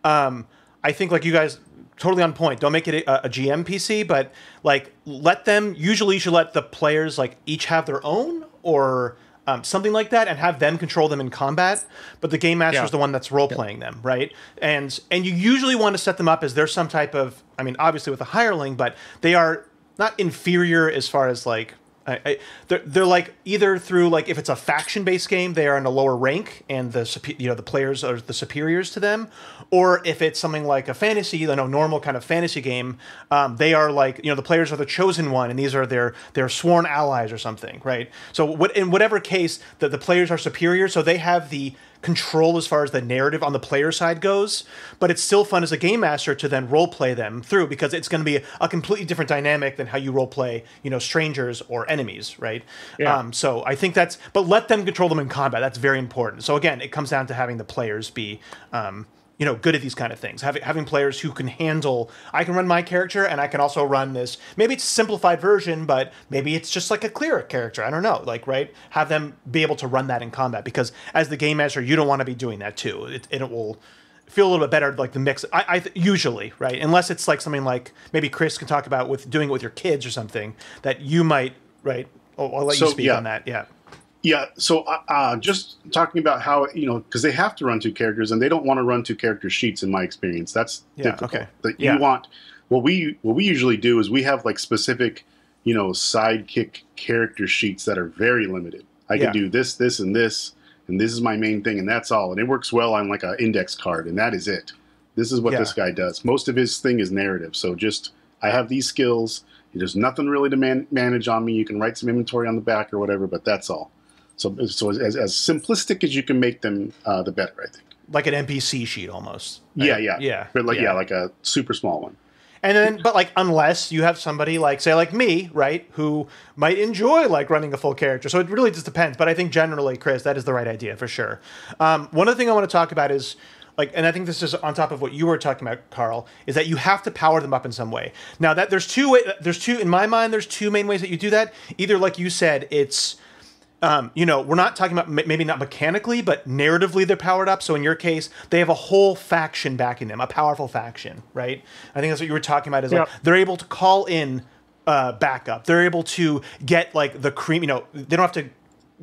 Um, I think like you guys totally on point. Don't make it a, a GM PC, but like let them. Usually, you should let the players like each have their own or um, something like that, and have them control them in combat. But the game master Yeah. is the one that's role playing them, right? And and you usually want to set them up as they're some type of. I mean, obviously with a hireling, but they are not inferior as far as like I, I, they're, they're like either through like if it's a faction based game they are in a lower rank and the you know the players are the superiors to them or if it's something like a fantasy you know normal kind of fantasy game um, they are like you know the players are the chosen one and these are their their sworn allies or something right? So what in whatever case the, the players are superior so they have the control as far as the narrative on the player side goes, but it's still fun as a game master to then role play them through because it's going to be a, completely different dynamic than how you role play, you know, strangers or enemies, right? Yeah. Um, so I think that's, but let them control them in combat. That's very important. So again, it comes down to having the players be, um, you know, good at these kind of things. Having having players who can handle. I can run my character, and I can also run this. Maybe it's a simplified version, but maybe it's just like a clearer character. I don't know. Like, right? Have them be able to run that in combat because as the game master, you don't want to be doing that too. It, it will feel a little bit better like the mix. I, I th- usually right, unless it's like something like maybe Chris can talk about with doing it with your kids or something that you might right. Oh, I'll let So, you speak yeah. on that. Yeah. Yeah, so uh, uh, just talking about how you know because they have to run two characters and they don't want to run two character sheets. In my experience, that's Yeah, difficult. okay. That Yeah. you want what we what we usually do is we have like specific, you know, sidekick character sheets that are very limited. I Yeah. can do this, this, and this, and this is my main thing, and that's all. And it works well on like an index card, and that is it. This is what Yeah. this guy does. Most of his thing is narrative. So just I have these skills. There's nothing really to man- manage on me. You can write some inventory on the back or whatever, but that's all. So, so as, as simplistic as you can make them, uh, the better, I think. Like an NPC sheet almost. Yeah, right? yeah, Yeah. but like yeah. like a super small one. And then, but like, unless you have somebody like, say, like me, right, who might enjoy like running a full character. So it really just depends. But I think generally, Chris, that is the right idea for sure. Um, one other thing I want to talk about is like, and I think this is on top of what you were talking about, Carl, is that you have to power them up in some way. Now that there's two, way, there's two in my mind. There's two main ways that you do that. Either like you said, it's um, you know, we're not talking about m- maybe not mechanically, but narratively they're powered up. So in your case, they have a whole faction backing them, a powerful faction, right? I think that's what you were talking about. Is like they're able to call in uh, backup. They're able to get like the cream. You know, they don't have to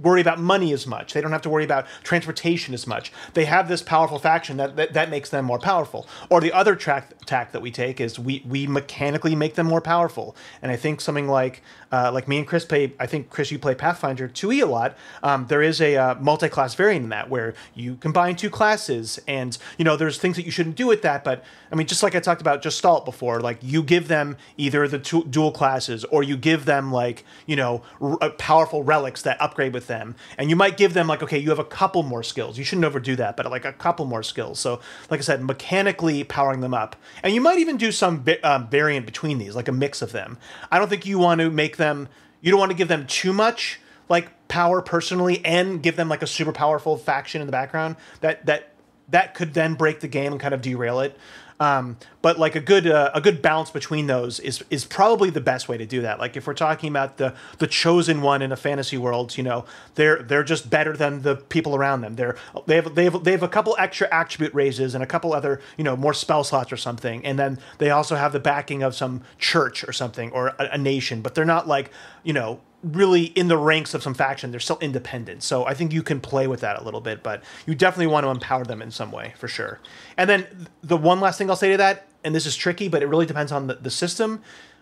worry about money as much. They don't have to worry about transportation as much. They have this powerful faction that that, that makes them more powerful. Or the other track tack that we take is we we mechanically make them more powerful. And I think something like uh, like me and Chris play. I think Chris, you play Pathfinder 2e a lot. Um, there is a uh, multi-class variant in that where you combine two classes, and you know there's things that you shouldn't do with that. But I mean, just like I talked about Gestalt before, like you give them either the two, dual classes or you give them like you know r- uh, powerful relics that upgrade with them, and you might give them like okay, you have a couple more skills. You shouldn't overdo that, but like a couple more skills. So like I said, mechanically powering them up, and you might even do some um, variant between these, like a mix of them. I don't think you want to make them. You don't want to give them too much like power personally and give them like a super powerful faction in the background that that that could then break the game and kind of derail it. Um, but like a good uh, a good balance between those is is probably the best way to do that. Like if we're talking about the the chosen one in a fantasy world, you know, they're they're just better than the people around them. They're they have they have they have a couple extra attribute raises and a couple other you know more spell slots or something, and then they also have the backing of some church or something or a, a nation. But they're not like you know really in the ranks of some faction. They're still independent. So I think you can play with that a little bit, but you definitely want to empower them in some way for sure. And then the one last thing I'll say to that, and this is tricky, but it really depends on the, the system.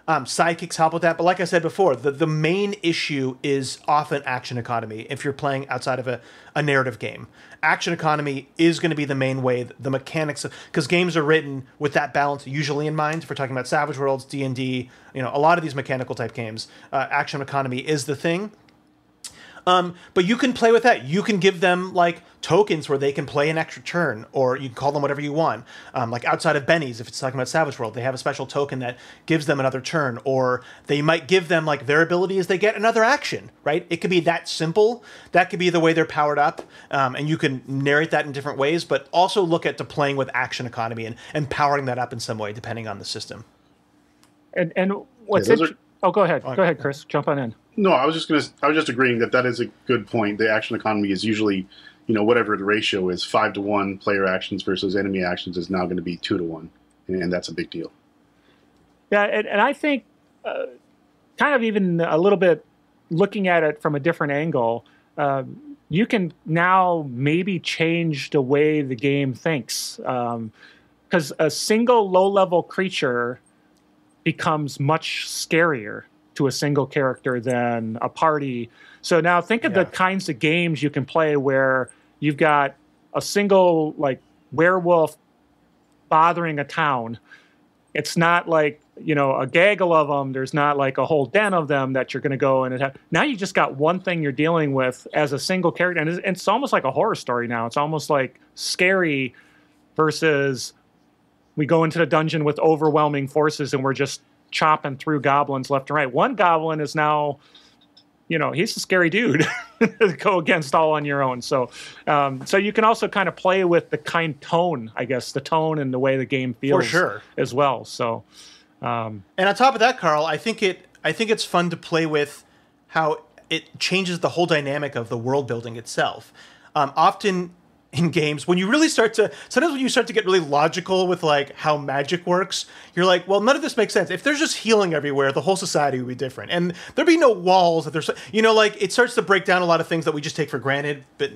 Um, sidekicks help with that, but like I said before, the, the main issue is often action economy if you're playing outside of a, a narrative game. Action economy is going to be the main way, the mechanics, because games are written with that balance usually in mind. If we're talking about Savage Worlds, D and D, you know, a lot of these mechanical type games, uh, action economy is the thing. Um, but you can play with that. You can give them like tokens where they can play an extra turn, or you can call them whatever you want. Um, like outside of Bennies, if it's talking about Savage World, they have a special token that gives them another turn, or they might give them like their ability is they get another action, right? It could be that simple. That could be the way they're powered up, um, and you can narrate that in different ways. But also look at to playing with action economy and, and powering that up in some way depending on the system. And and what's yeah, it? Oh, go ahead. Go ahead, Chris. Jump on in. No, I was just gonna. I was just agreeing that that is a good point. The action economy is usually, you know, whatever the ratio is, five to one player actions versus enemy actions is now going to be two to one, and that's a big deal. Yeah, and, and I think, uh, kind of even a little bit looking at it from a different angle, uh, you can now maybe change the way the game thinks, because um, a single low-level creature becomes much scarier to a single character than a party. So now think of yeah. the kinds of games you can play where you've got a single like werewolf bothering a town. It's not like you know a gaggle of them. There's not like a whole den of them that you're going to go and. Now you just got one thing you're dealing with as a single character, and it's, it's almost like a horror story now. It's almost like scary versus we go into the dungeon with overwhelming forces and we're just chopping through goblins left and right. One goblin is now, you know, he's a scary dude [LAUGHS] to go against all on your own. So, um, so you can also kind of play with the kind tone, I guess, the tone and the way the game feels, for sure, as well. So, um, and on top of that, Carl, I think it, I think it's fun to play with how it changes the whole dynamic of the world building itself. Um, often in games when you really start to sometimes when you start to get really logical with like how magic works you're like well none of this makes sense. If there's just healing everywhere the whole society would be different. And there'd be no walls that there's you know like it starts to break down a lot of things that we just take for granted but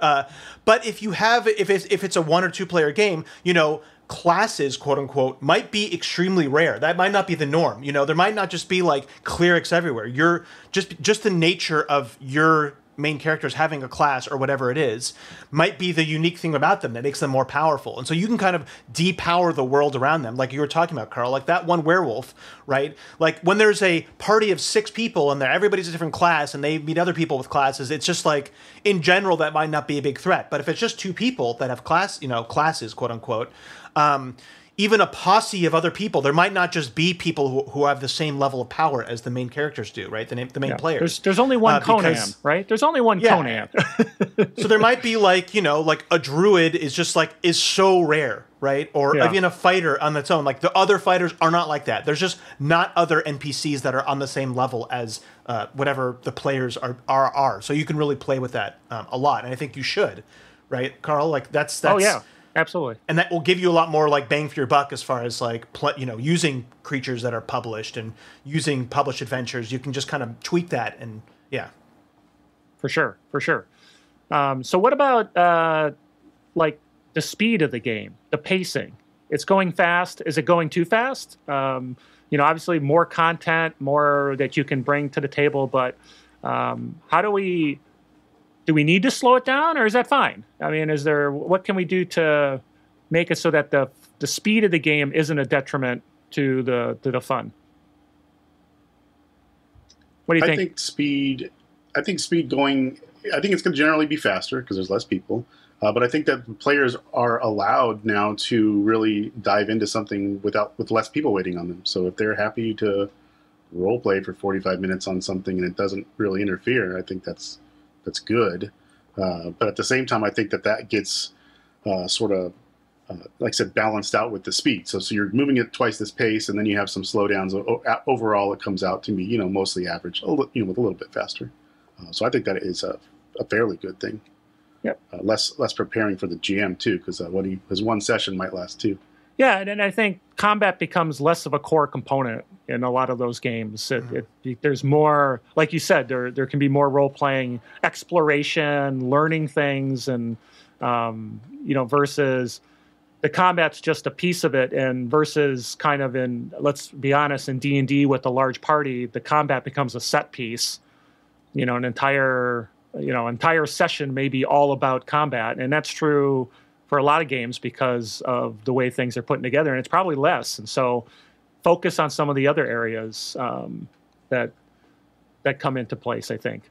uh, but if you have if it's if it's a one or two player game you know classes quote unquote might be extremely rare. That might not be the norm you know? There might not just be like clerics everywhere. You're just just the nature of your main characters having a class or whatever it is might be the unique thing about them that makes them more powerful. And so you can kind of depower the world around them, like you were talking about, Carl, like that one werewolf, right? Like when there's a party of six people and everybody's a different class and they meet other people with classes, it's just like in general that might not be a big threat. But if it's just two people that have class, you know, classes, quote unquote, um, even a posse of other people. There might not just be people who, who have the same level of power as the main characters do, right? The, the main yeah. players. There's, there's only one uh, Conan, because, right? There's only one yeah. Conan. [LAUGHS] [LAUGHS] so there might be like, you know, like a druid is just like, is so rare, right? Or yeah. even a fighter on its own. Like the other fighters are not like that. There's just not other NPCs that are on the same level as uh, whatever the players are, are, are. So you can really play with that um, a lot. And I think you should, right, Carl? Like that's, that's. Oh, yeah absolutely and that will give you a lot more like bang for your buck as far as like you know using creatures that are published and using published adventures you can just kind of tweak that and yeah for sure, for sure. Um, so what about uh, like the speed of the game, the pacing? It's going fast. Is it going too fast? Um, you know, obviously more content, more that you can bring to the table, but um, how do we do we need to slow it down or is that fine? I mean, is there what can we do to make it so that the the speed of the game isn't a detriment to the to the fun? What do you think? I think? speed. I think speed going. I think it's going to generally be faster because there's less people. Uh, but I think that players are allowed now to really dive into something without with less people waiting on them. So if they're happy to role play for 45 minutes on something and it doesn't really interfere, I think that's that's good. Uh, but at the same time, I think that that gets uh, sort of uh, like I said, balanced out with the speed. So, so you're moving at twice this pace, and then you have some slowdowns. O- overall, it comes out to be, you know, mostly average, a little, you know, with a little bit faster. Uh, so I think that is a, a fairly good thing. Yep. Uh, less less preparing for the GM too, because uh, what he his one session might last two. Yeah, and, and I think combat becomes less of a core component in a lot of those games. It, Mm-hmm. it, there's more, like you said, there there can be more role playing, exploration, learning things, and um, you know, versus the combat's just a piece of it, and versus kind of in let's be honest, in D and D with a large party, the combat becomes a set piece. You know, an entire you know entire session may be all about combat, and that's true for a lot of games because of the way things are put together, and it's probably less. And so, focus on some of the other areas um, that that come into place. I think.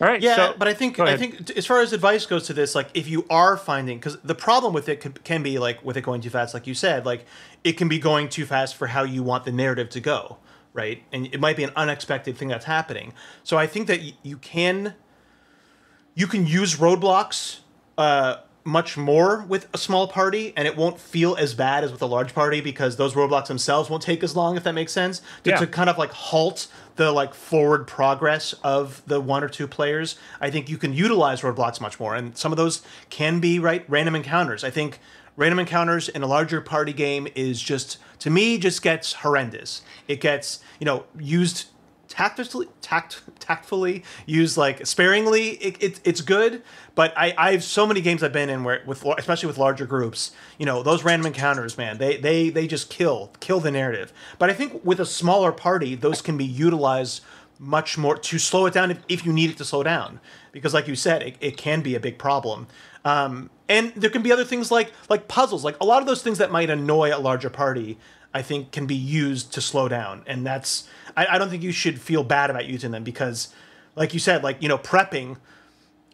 All right. Yeah, so, but I think I think as far as advice goes to this, like if you are finding because the problem with it can, can be like with it going too fast, like you said, like it can be going too fast for how you want the narrative to go, right? And it might be an unexpected thing that's happening. So I think that y- you can you can use roadblocks uh, much more with a small party, and it won't feel as bad as with a large party because those roadblocks themselves won't take as long, if that makes sense. To, Yeah. to kind of like halt the like forward progress of the one or two players, I think you can utilize roadblocks much more, and some of those can be right random encounters. I think random encounters in a larger party game is just to me just gets horrendous. It gets you know used tactfully tact tactfully used like sparingly it, it, it's good but I, I have so many games i've been in where with especially with larger groups you know those random encounters man they they they just kill kill the narrative. But i think with a smaller party those can be utilized much more to slow it down if, if you need it to slow down. Because like you said it, it can be a big problem. Um, and there can be other things like like puzzles. Like a lot of those things that might annoy a larger party I think can be used to slow down, and that's I, I don't think you should feel bad about using them because, like you said, like you know prepping,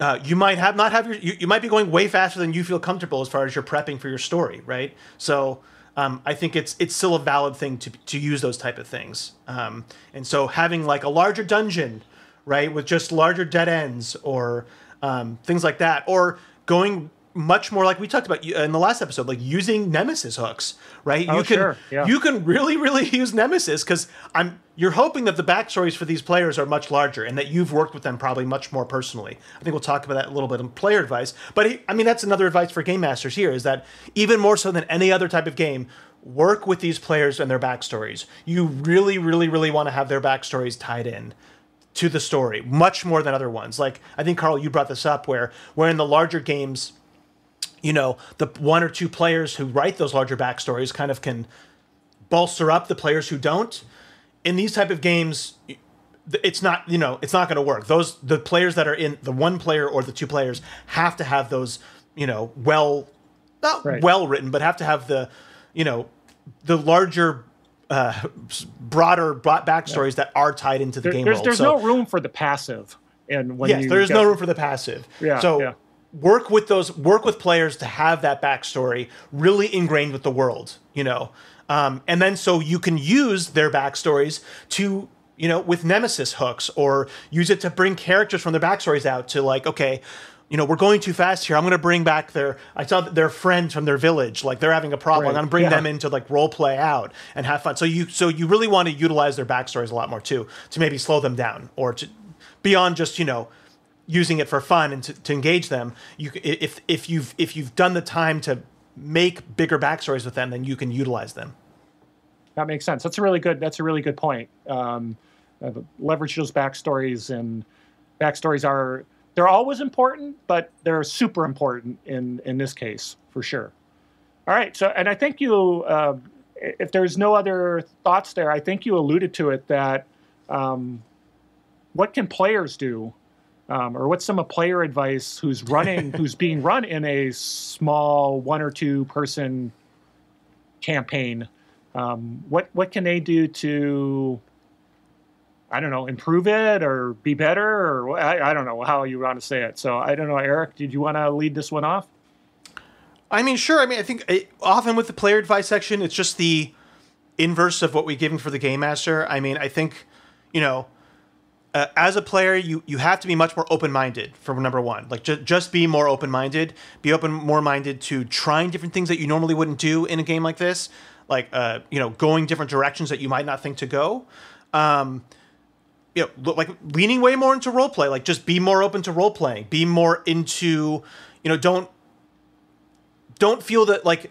uh, you might have not have your you, you might be going way faster than you feel comfortable as far as you're prepping for your story, right? So um, I think it's it's still a valid thing to to use those type of things, um, and so having like a larger dungeon, right, with just larger dead ends or um, things like that, or going much more like we talked about uh, in the last episode, like using nemesis hooks, right? Oh, you can sure, yeah. you can really really [LAUGHS] use nemesis because I'm you're hoping that the backstories for these players are much larger and that you've worked with them probably much more personally. I think we'll talk about that a little bit in player advice. But he, I mean, that's another advice for game masters here is that even more so than any other type of game, work with these players and their backstories. You really, really, really want to have their backstories tied in to the story much more than other ones. Like I think Carl, you brought this up where where in the larger games, you know, the one or two players who write those larger backstories kind of can bolster up the players who don't. In these type of games, it's not you know it's not going to work. Those the players that are in the one player or the two players have to have those you know well not Right. well written, but have to have the you know the larger. Uh, broader bro- backstories that are tied into the There- game there's world. there's So- no room for the passive, and when yes, you there is no room for the passive. Yeah, So yeah. Work with those, work with players to have that backstory really ingrained with the world, you know, um, and then so you can use their backstories to, you know, with nemesis hooks or use it to bring characters from their backstories out to like, okay. You know, we're going too fast here. I'm going to bring back their. I saw their friends from their village, like they're having a problem. Right, I'm going to bring yeah. them into like role play out and have fun. So you, so you really want to utilize their backstories a lot more too, to maybe slow them down or to beyond just you know using it for fun and to, to engage them you if if you've if you've done the time to make bigger backstories with them then you can utilize them That makes sense. That's a really good. That's a really good point. Um, uh, leverage those backstories and backstories are they're always important, but they're super important in in this case for sure. All right, so and I think you, uh, if there's no other thoughts there, I think you alluded to it that um, what can players do, um, or what's some of player advice who's running, who's [LAUGHS] being run in a small one or two person campaign? Um, what what can they do to I don't know, improve it or be better, or I, I, don't know how you want to say it. So I don't know, Eric. Did you want to lead this one off? I mean, sure. I mean, I think it, often with the player advice section, it's just the inverse of what we give for the game master. I mean, I think you know, uh, as a player, you you have to be much more open minded. For number one, like just just be more open minded. Be open more minded to trying different things that you normally wouldn't do in a game like this. Like uh, you know, going different directions that you might not think to go. Um, you know, like leaning way more into role play. Like just be more open to role playing. Be more into, you know, don't don't feel that like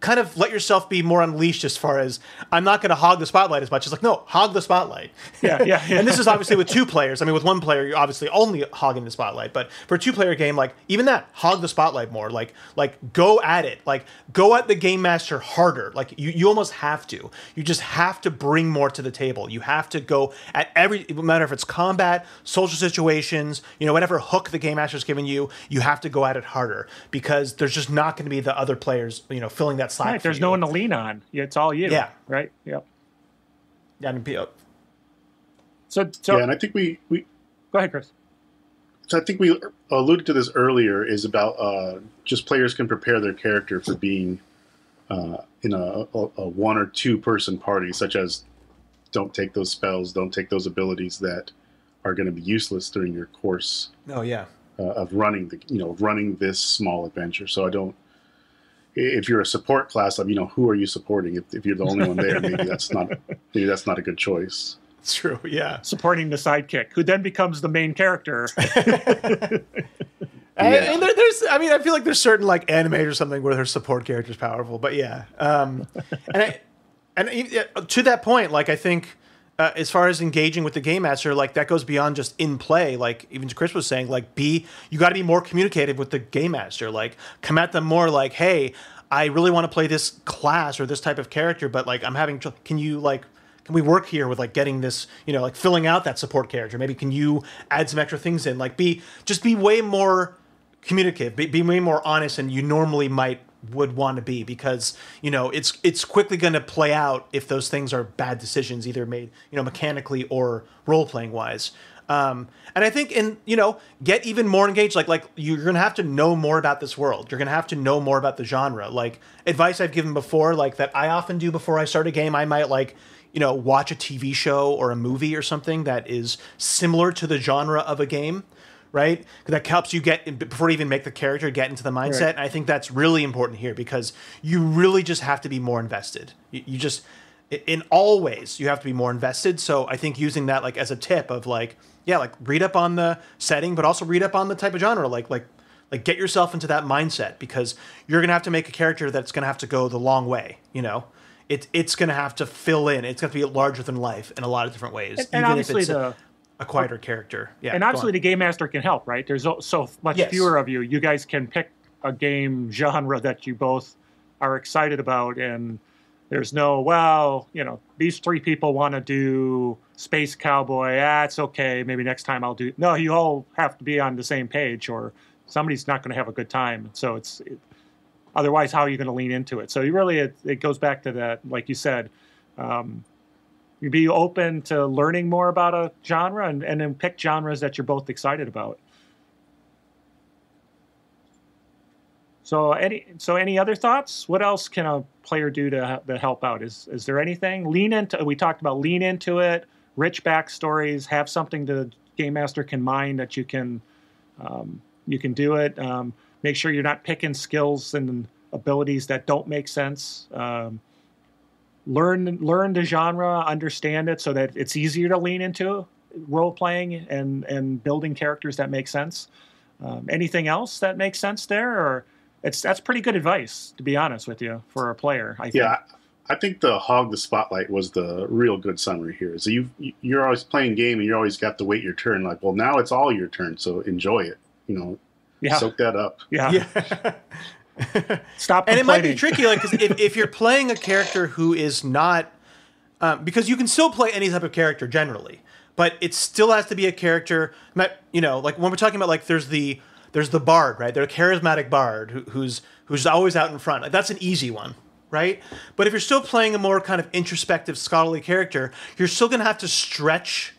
kind of let yourself be more unleashed as far as I'm not going to hog the spotlight as much. It's like no, hog the spotlight. Yeah, yeah. yeah. [LAUGHS] and this is obviously with two players. I mean, with one player, you're obviously only hogging the spotlight. But for a two-player game, like even that, hog the spotlight more. Like like go at it. Like go at the game master harder. Like you you almost have to. You just have to bring more to the table. You have to go at every no matter if it's combat, social situations, you know, whatever hook the game master's given you, you have to go at it harder because there's just not going to be the other players, you know, filling that that slack. Right, there's no one to lean on. It's all you. Yeah. Right. Yep. Yeah. I mean, so, so yeah, and I think we we go ahead, Chris. So I think we alluded to this earlier. Is about uh, just players can prepare their character for being uh, in a, a, a one or two person party, such as don't take those spells, don't take those abilities that are going to be useless during your course. Oh yeah. Uh, of running the you know running this small adventure. So I don't if you're a support class of you know who are you supporting? If, if you're the only one there maybe that's not [LAUGHS] maybe that's not a good choice. It's true yeah. Supporting the sidekick who then becomes the main character. [LAUGHS] Yeah. and, there, there's i mean i feel like there's certain like anime or something where their support character is powerful but yeah. Um and I, and to that point like i think uh, as far as engaging with the game master, like that goes beyond just in play. Like even Chris was saying, like be you got to be more communicative with the game master. Like come at them more like, hey, I really want to play this class or this type of character, but like I'm having. Trouble. Can you like can we work here with like getting this you know like filling out that support character maybe can you add some extra things in like be just be way more communicative be, be way more honest than you normally might would want to be because you know it's it's quickly going to play out if those things are bad decisions either made you know mechanically or role playing wise. Um, and I think in you know get even more engaged like like you're gonna have to know more about this world. You're gonna have to know more about the genre. Like advice I've given before like that I often do before I start a game I might like you know watch a TV show or a movie or something that is similar to the genre of a game right? That helps you get before you even make the character get into the mindset. Right. And I think that's really important here because you really just have to be more invested. You, you, just in all ways you have to be more invested. So I think using that like as a tip of like yeah, like read up on the setting, but also read up on the type of genre. Like like like get yourself into that mindset because you're gonna have to make a character that's gonna have to go the long way. You know. It's, it's going to have to fill in. It's going to be larger than life in a lot of different ways. And, and obviously, the, a quieter character. Yeah, and obviously the game master can help, right? There's so much yes. fewer of you. You guys can pick a game genre that you both are excited about, and there's no well, you know, these three people want to do Space Cowboy. Ah, it's okay. Maybe next time I'll do. No, you all have to be on the same page, or somebody's not going to have a good time. So it's it, otherwise, how are you going to lean into it? So you really, it, it goes back to that, like you said. Um, be open to learning more about a genre and, and then pick genres that you're both excited about. So any so any other thoughts? What else can a player do to, to help out? Is is there anything? Lean into we talked about lean into it, rich backstories, have something the game master can mine that you can um, you can do it. Um, make sure you're not picking skills and abilities that don't make sense. Um, learn learn the genre, understand it, so that it's easier to lean into role playing and and building characters that make sense. Um, anything else that makes sense there, or it's that's pretty good advice to be honest with you for a player. I think. Yeah, I think the hog the spotlight was the real good summary here. So you you're always playing game and you always got to wait your turn. Like, well, now it's all your turn, so enjoy it. You know, Yeah. soak that up. yeah. Yeah. [LAUGHS] Stop and it might be tricky, like 'cause if, if you're playing a character who is not, um, because you can still play any type of character generally, but it still has to be a character. not- You know, like when we're talking about like there's the there's the bard, right? There's a charismatic bard who, who's who's always out in front. Like, that's an easy one, right? But if you're still playing a more kind of introspective, scholarly character, you're still gonna have to stretch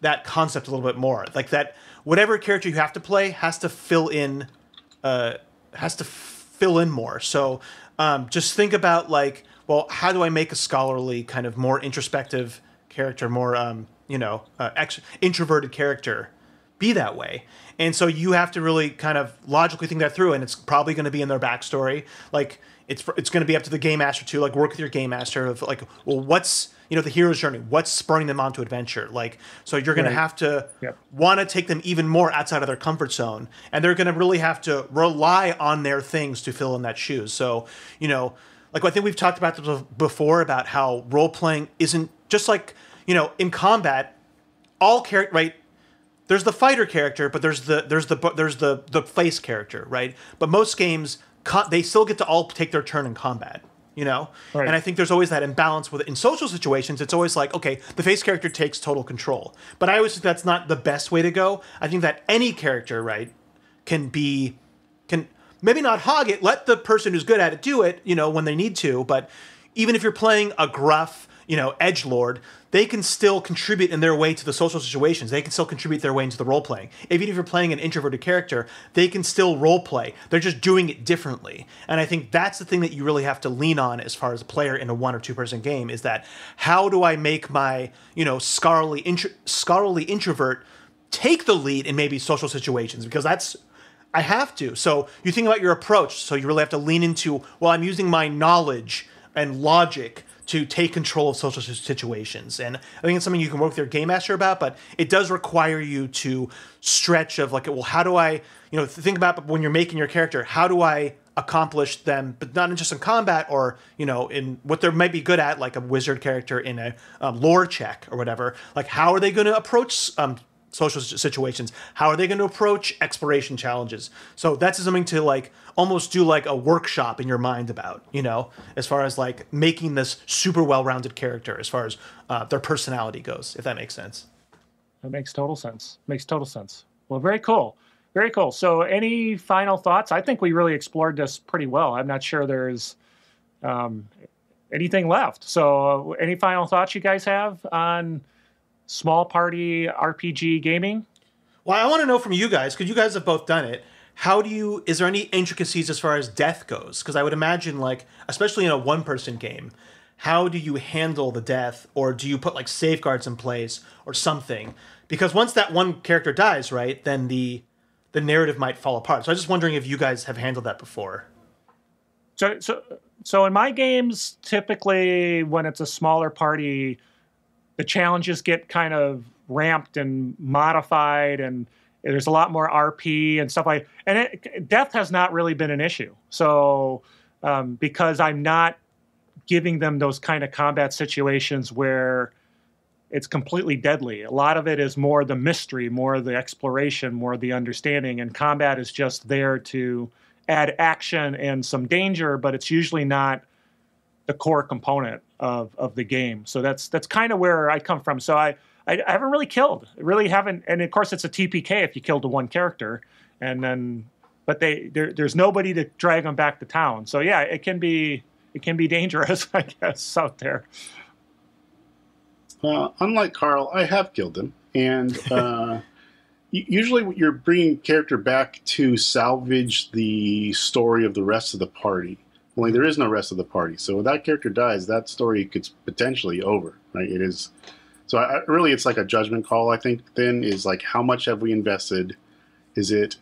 that concept a little bit more. Like that, whatever character you have to play has to fill in uh, has to fill in more. So um, just think about like, well, how do I make a scholarly kind of more introspective character, more um, you know, uh, ex- introverted character, be that way? And so you have to really kind of logically think that through, and it's probably going to be in their backstory. Like it's it's going to be up to the game master to like work with your game master of like, well, what's you know the hero's journey? What's spurring them onto adventure? Like, so you're going Right. to have to Yep. want to take them even more outside of their comfort zone and they're going to really have to rely on their things to fill in that shoes so you know like i think we've talked about this before about how role playing isn't just like you know in combat all character right there's the fighter character but there's the there's the there's the the face character right but most games they still get to all take their turn in combat you know? Right. and i think there's always that imbalance with in social situations it's always like okay the face character takes total control. But i always think that's not the best way to go. I think that any character right can be can maybe not hog it let the person who's good at it do it you know when they need to but even if you're playing a gruff you know edge lord they can still contribute in their way to the social situations. They can still contribute their way into the role playing even if you're playing an introverted character they can still role play they're just doing it differently. And i think that's the thing that you really have to lean on as far as a player in a one or two person game is that how do i make my you know scholarly intro- scholarly introvert take the lead in maybe social situations? Because that's I have to. So you think about your approach. So you really have to lean into, well, I'm using my knowledge and logic to take control of social situations. And I think it's something you can work with your game master about, but it does require you to stretch of like, well, how do I, you know, think about when you're making your character, how do I accomplish them, but not just in combat or, you know, in what they might be good at, like a wizard character in a um, lore check or whatever. Like, how are they going to approach um, social situations how are they going to approach exploration challenges so that's something to like almost do like a workshop in your mind about you know as far as like making this super well-rounded character as far as uh, their personality goes if that makes sense That makes total sense. Makes total sense. Well, very cool. Very cool. So, any final thoughts? I think we really explored this pretty well. I'm not sure there's um, anything left. So, any final thoughts you guys have on small party RPG gaming? well i want to know from you guys because you guys have both done it. How do you is there any intricacies as far as death goes? Because i would imagine like especially in a one person game how do you handle the death or do you put like safeguards in place or something? Because once that one character dies right then the the narrative might fall apart. So i'm just wondering if you guys have handled that before. So, so, so in my games, typically when it's a smaller party, the challenges get kind of ramped and modified, and there's a lot more RP and stuff like. And it, death has not really been an issue. So, um, because I'm not giving them those kind of combat situations where it's completely deadly. A lot of it is more the mystery, more the exploration, more the understanding, and combat is just there to add action and some danger, but it's usually not the core component of, of the game. So that's that's kind of where I come from. So I, I I haven't really killed, really haven't, and of course it's a TPK if you killed the one character, and then but they there, there's nobody to drag them back to town. So yeah, it can be it can be dangerous, [LAUGHS] I guess, out there. Uh, unlike Carl, I have killed him, and uh, usually you're bringing character back to salvage the story of the rest of the party. Only there is no rest of the party, so when that character dies, that story could potentially over. Right? It is. So I, really, it's like a judgment call. I think then is like how much have we invested? Is it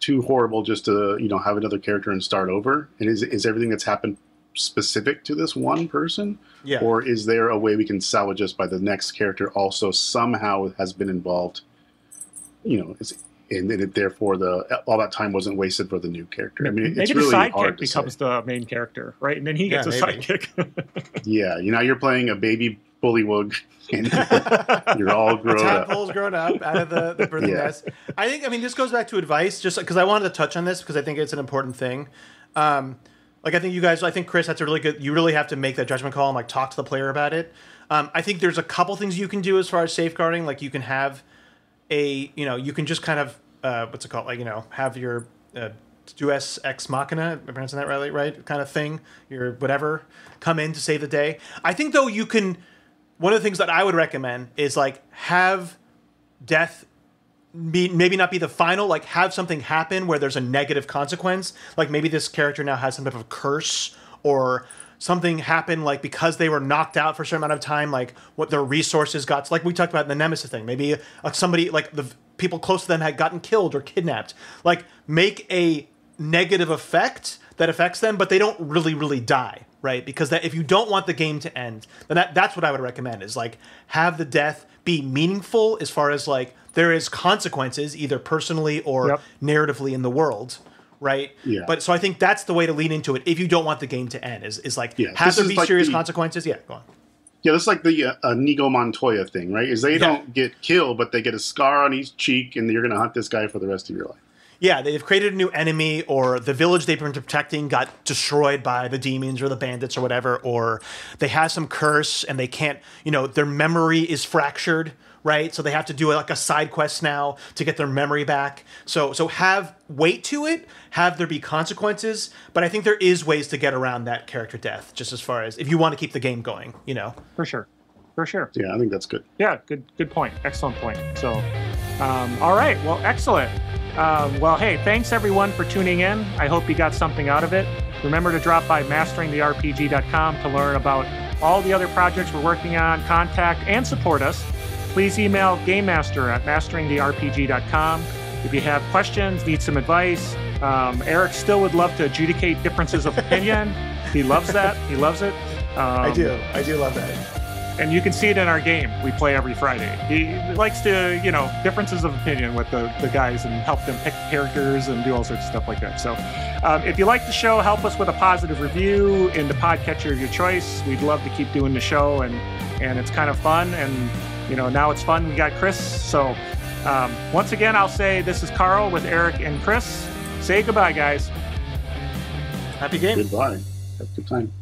too horrible just to you know have another character and start over? And is is everything that's happened specific to this one person? yeah Or is there a way we can salvage this by the next character also somehow has been involved? You know, is, and then it, therefore the all that time wasn't wasted for the new character. I mean, maybe it's the really sidekick hard to becomes say. the main character, right? And then he gets Yeah, a maybe. sidekick. [LAUGHS] Yeah, you know, you're playing a baby bullywug, [LAUGHS] and [LAUGHS] you're all grown up. Tadpole's grown up out of the, the birthing Yeah. nest. I think, I mean, this goes back to advice, just because I wanted to touch on this because I think it's an important thing. Um, like, I think you guys, I think Chris, that's a really good, you really have to make that judgment call and like talk to the player about it. Um, I think there's a couple things you can do as far as safeguarding. Like, you can have a, you know, you can just kind of, uh, what's it called? Like, you know, have your, uh, Deus ex machina, am I pronouncing that right? Right, kind of thing. Your whatever come in to save the day. I think though you can. One of the things that I would recommend is like have death be, maybe not be the final, like have something happen where there's a negative consequence. Like maybe this character now has some type of curse or something happened like because they were knocked out for a certain amount of time, like what their resources got. Like we talked about in the Nemesis thing. Maybe like somebody like the people close to them had gotten killed or kidnapped. Like make a negative effect that affects them, but they don't really, really die, right? Because that if you don't want the game to end, then that, that's what I would recommend is like have the death be meaningful as far as like there is consequences either personally or Yep. narratively in the world, right? Yeah. But so I think that's the way to lean into it if you don't want the game to end is, is like Yeah, have this there be like serious the- consequences. Yeah, go on. Yeah, that's like the uh, uh, Inigo Montoya thing, right? Is they don't get killed, but they get a scar on each cheek, and you're going to hunt this guy for the rest of your life. Yeah, they've created a new enemy, or the village they've been protecting got destroyed by the demons or the bandits or whatever, or they have some curse and they can't, you know, their memory is fractured, right? So they have to do like a side quest now to get their memory back. So, so have weight to it, have there be consequences, but I think there is ways to get around that character death, just as far as if you want to keep the game going, you know. for sure, for sure. Yeah, I think that's good. Yeah, good good point. Excellent point. So, um, all right, well, excellent. Um, well, hey, thanks everyone for tuning in. I hope you got something out of it. Remember to drop by masteringtherpg.com to learn about all the other projects we're working on, contact and support us. Please email GameMaster at masteringtherpg.com. If you have questions, need some advice, um, Eric still would love to adjudicate differences of opinion. [LAUGHS] he loves that. He loves it. Um, I do. I do love that. and you can see it in our game we play every Friday. He likes to, you know, differences of opinion with the, the guys and help them pick characters and do all sorts of stuff like that. So, um, if you like the show, help us with a positive review in the podcatcher of your choice. We'd love to keep doing the show, and and it's kind of fun. And you know, now it's fun. We got Chris. So, um, once again, I'll say this is Carl with Eric and Chris. Say goodbye, guys. Happy game. Goodbye. Have a good time.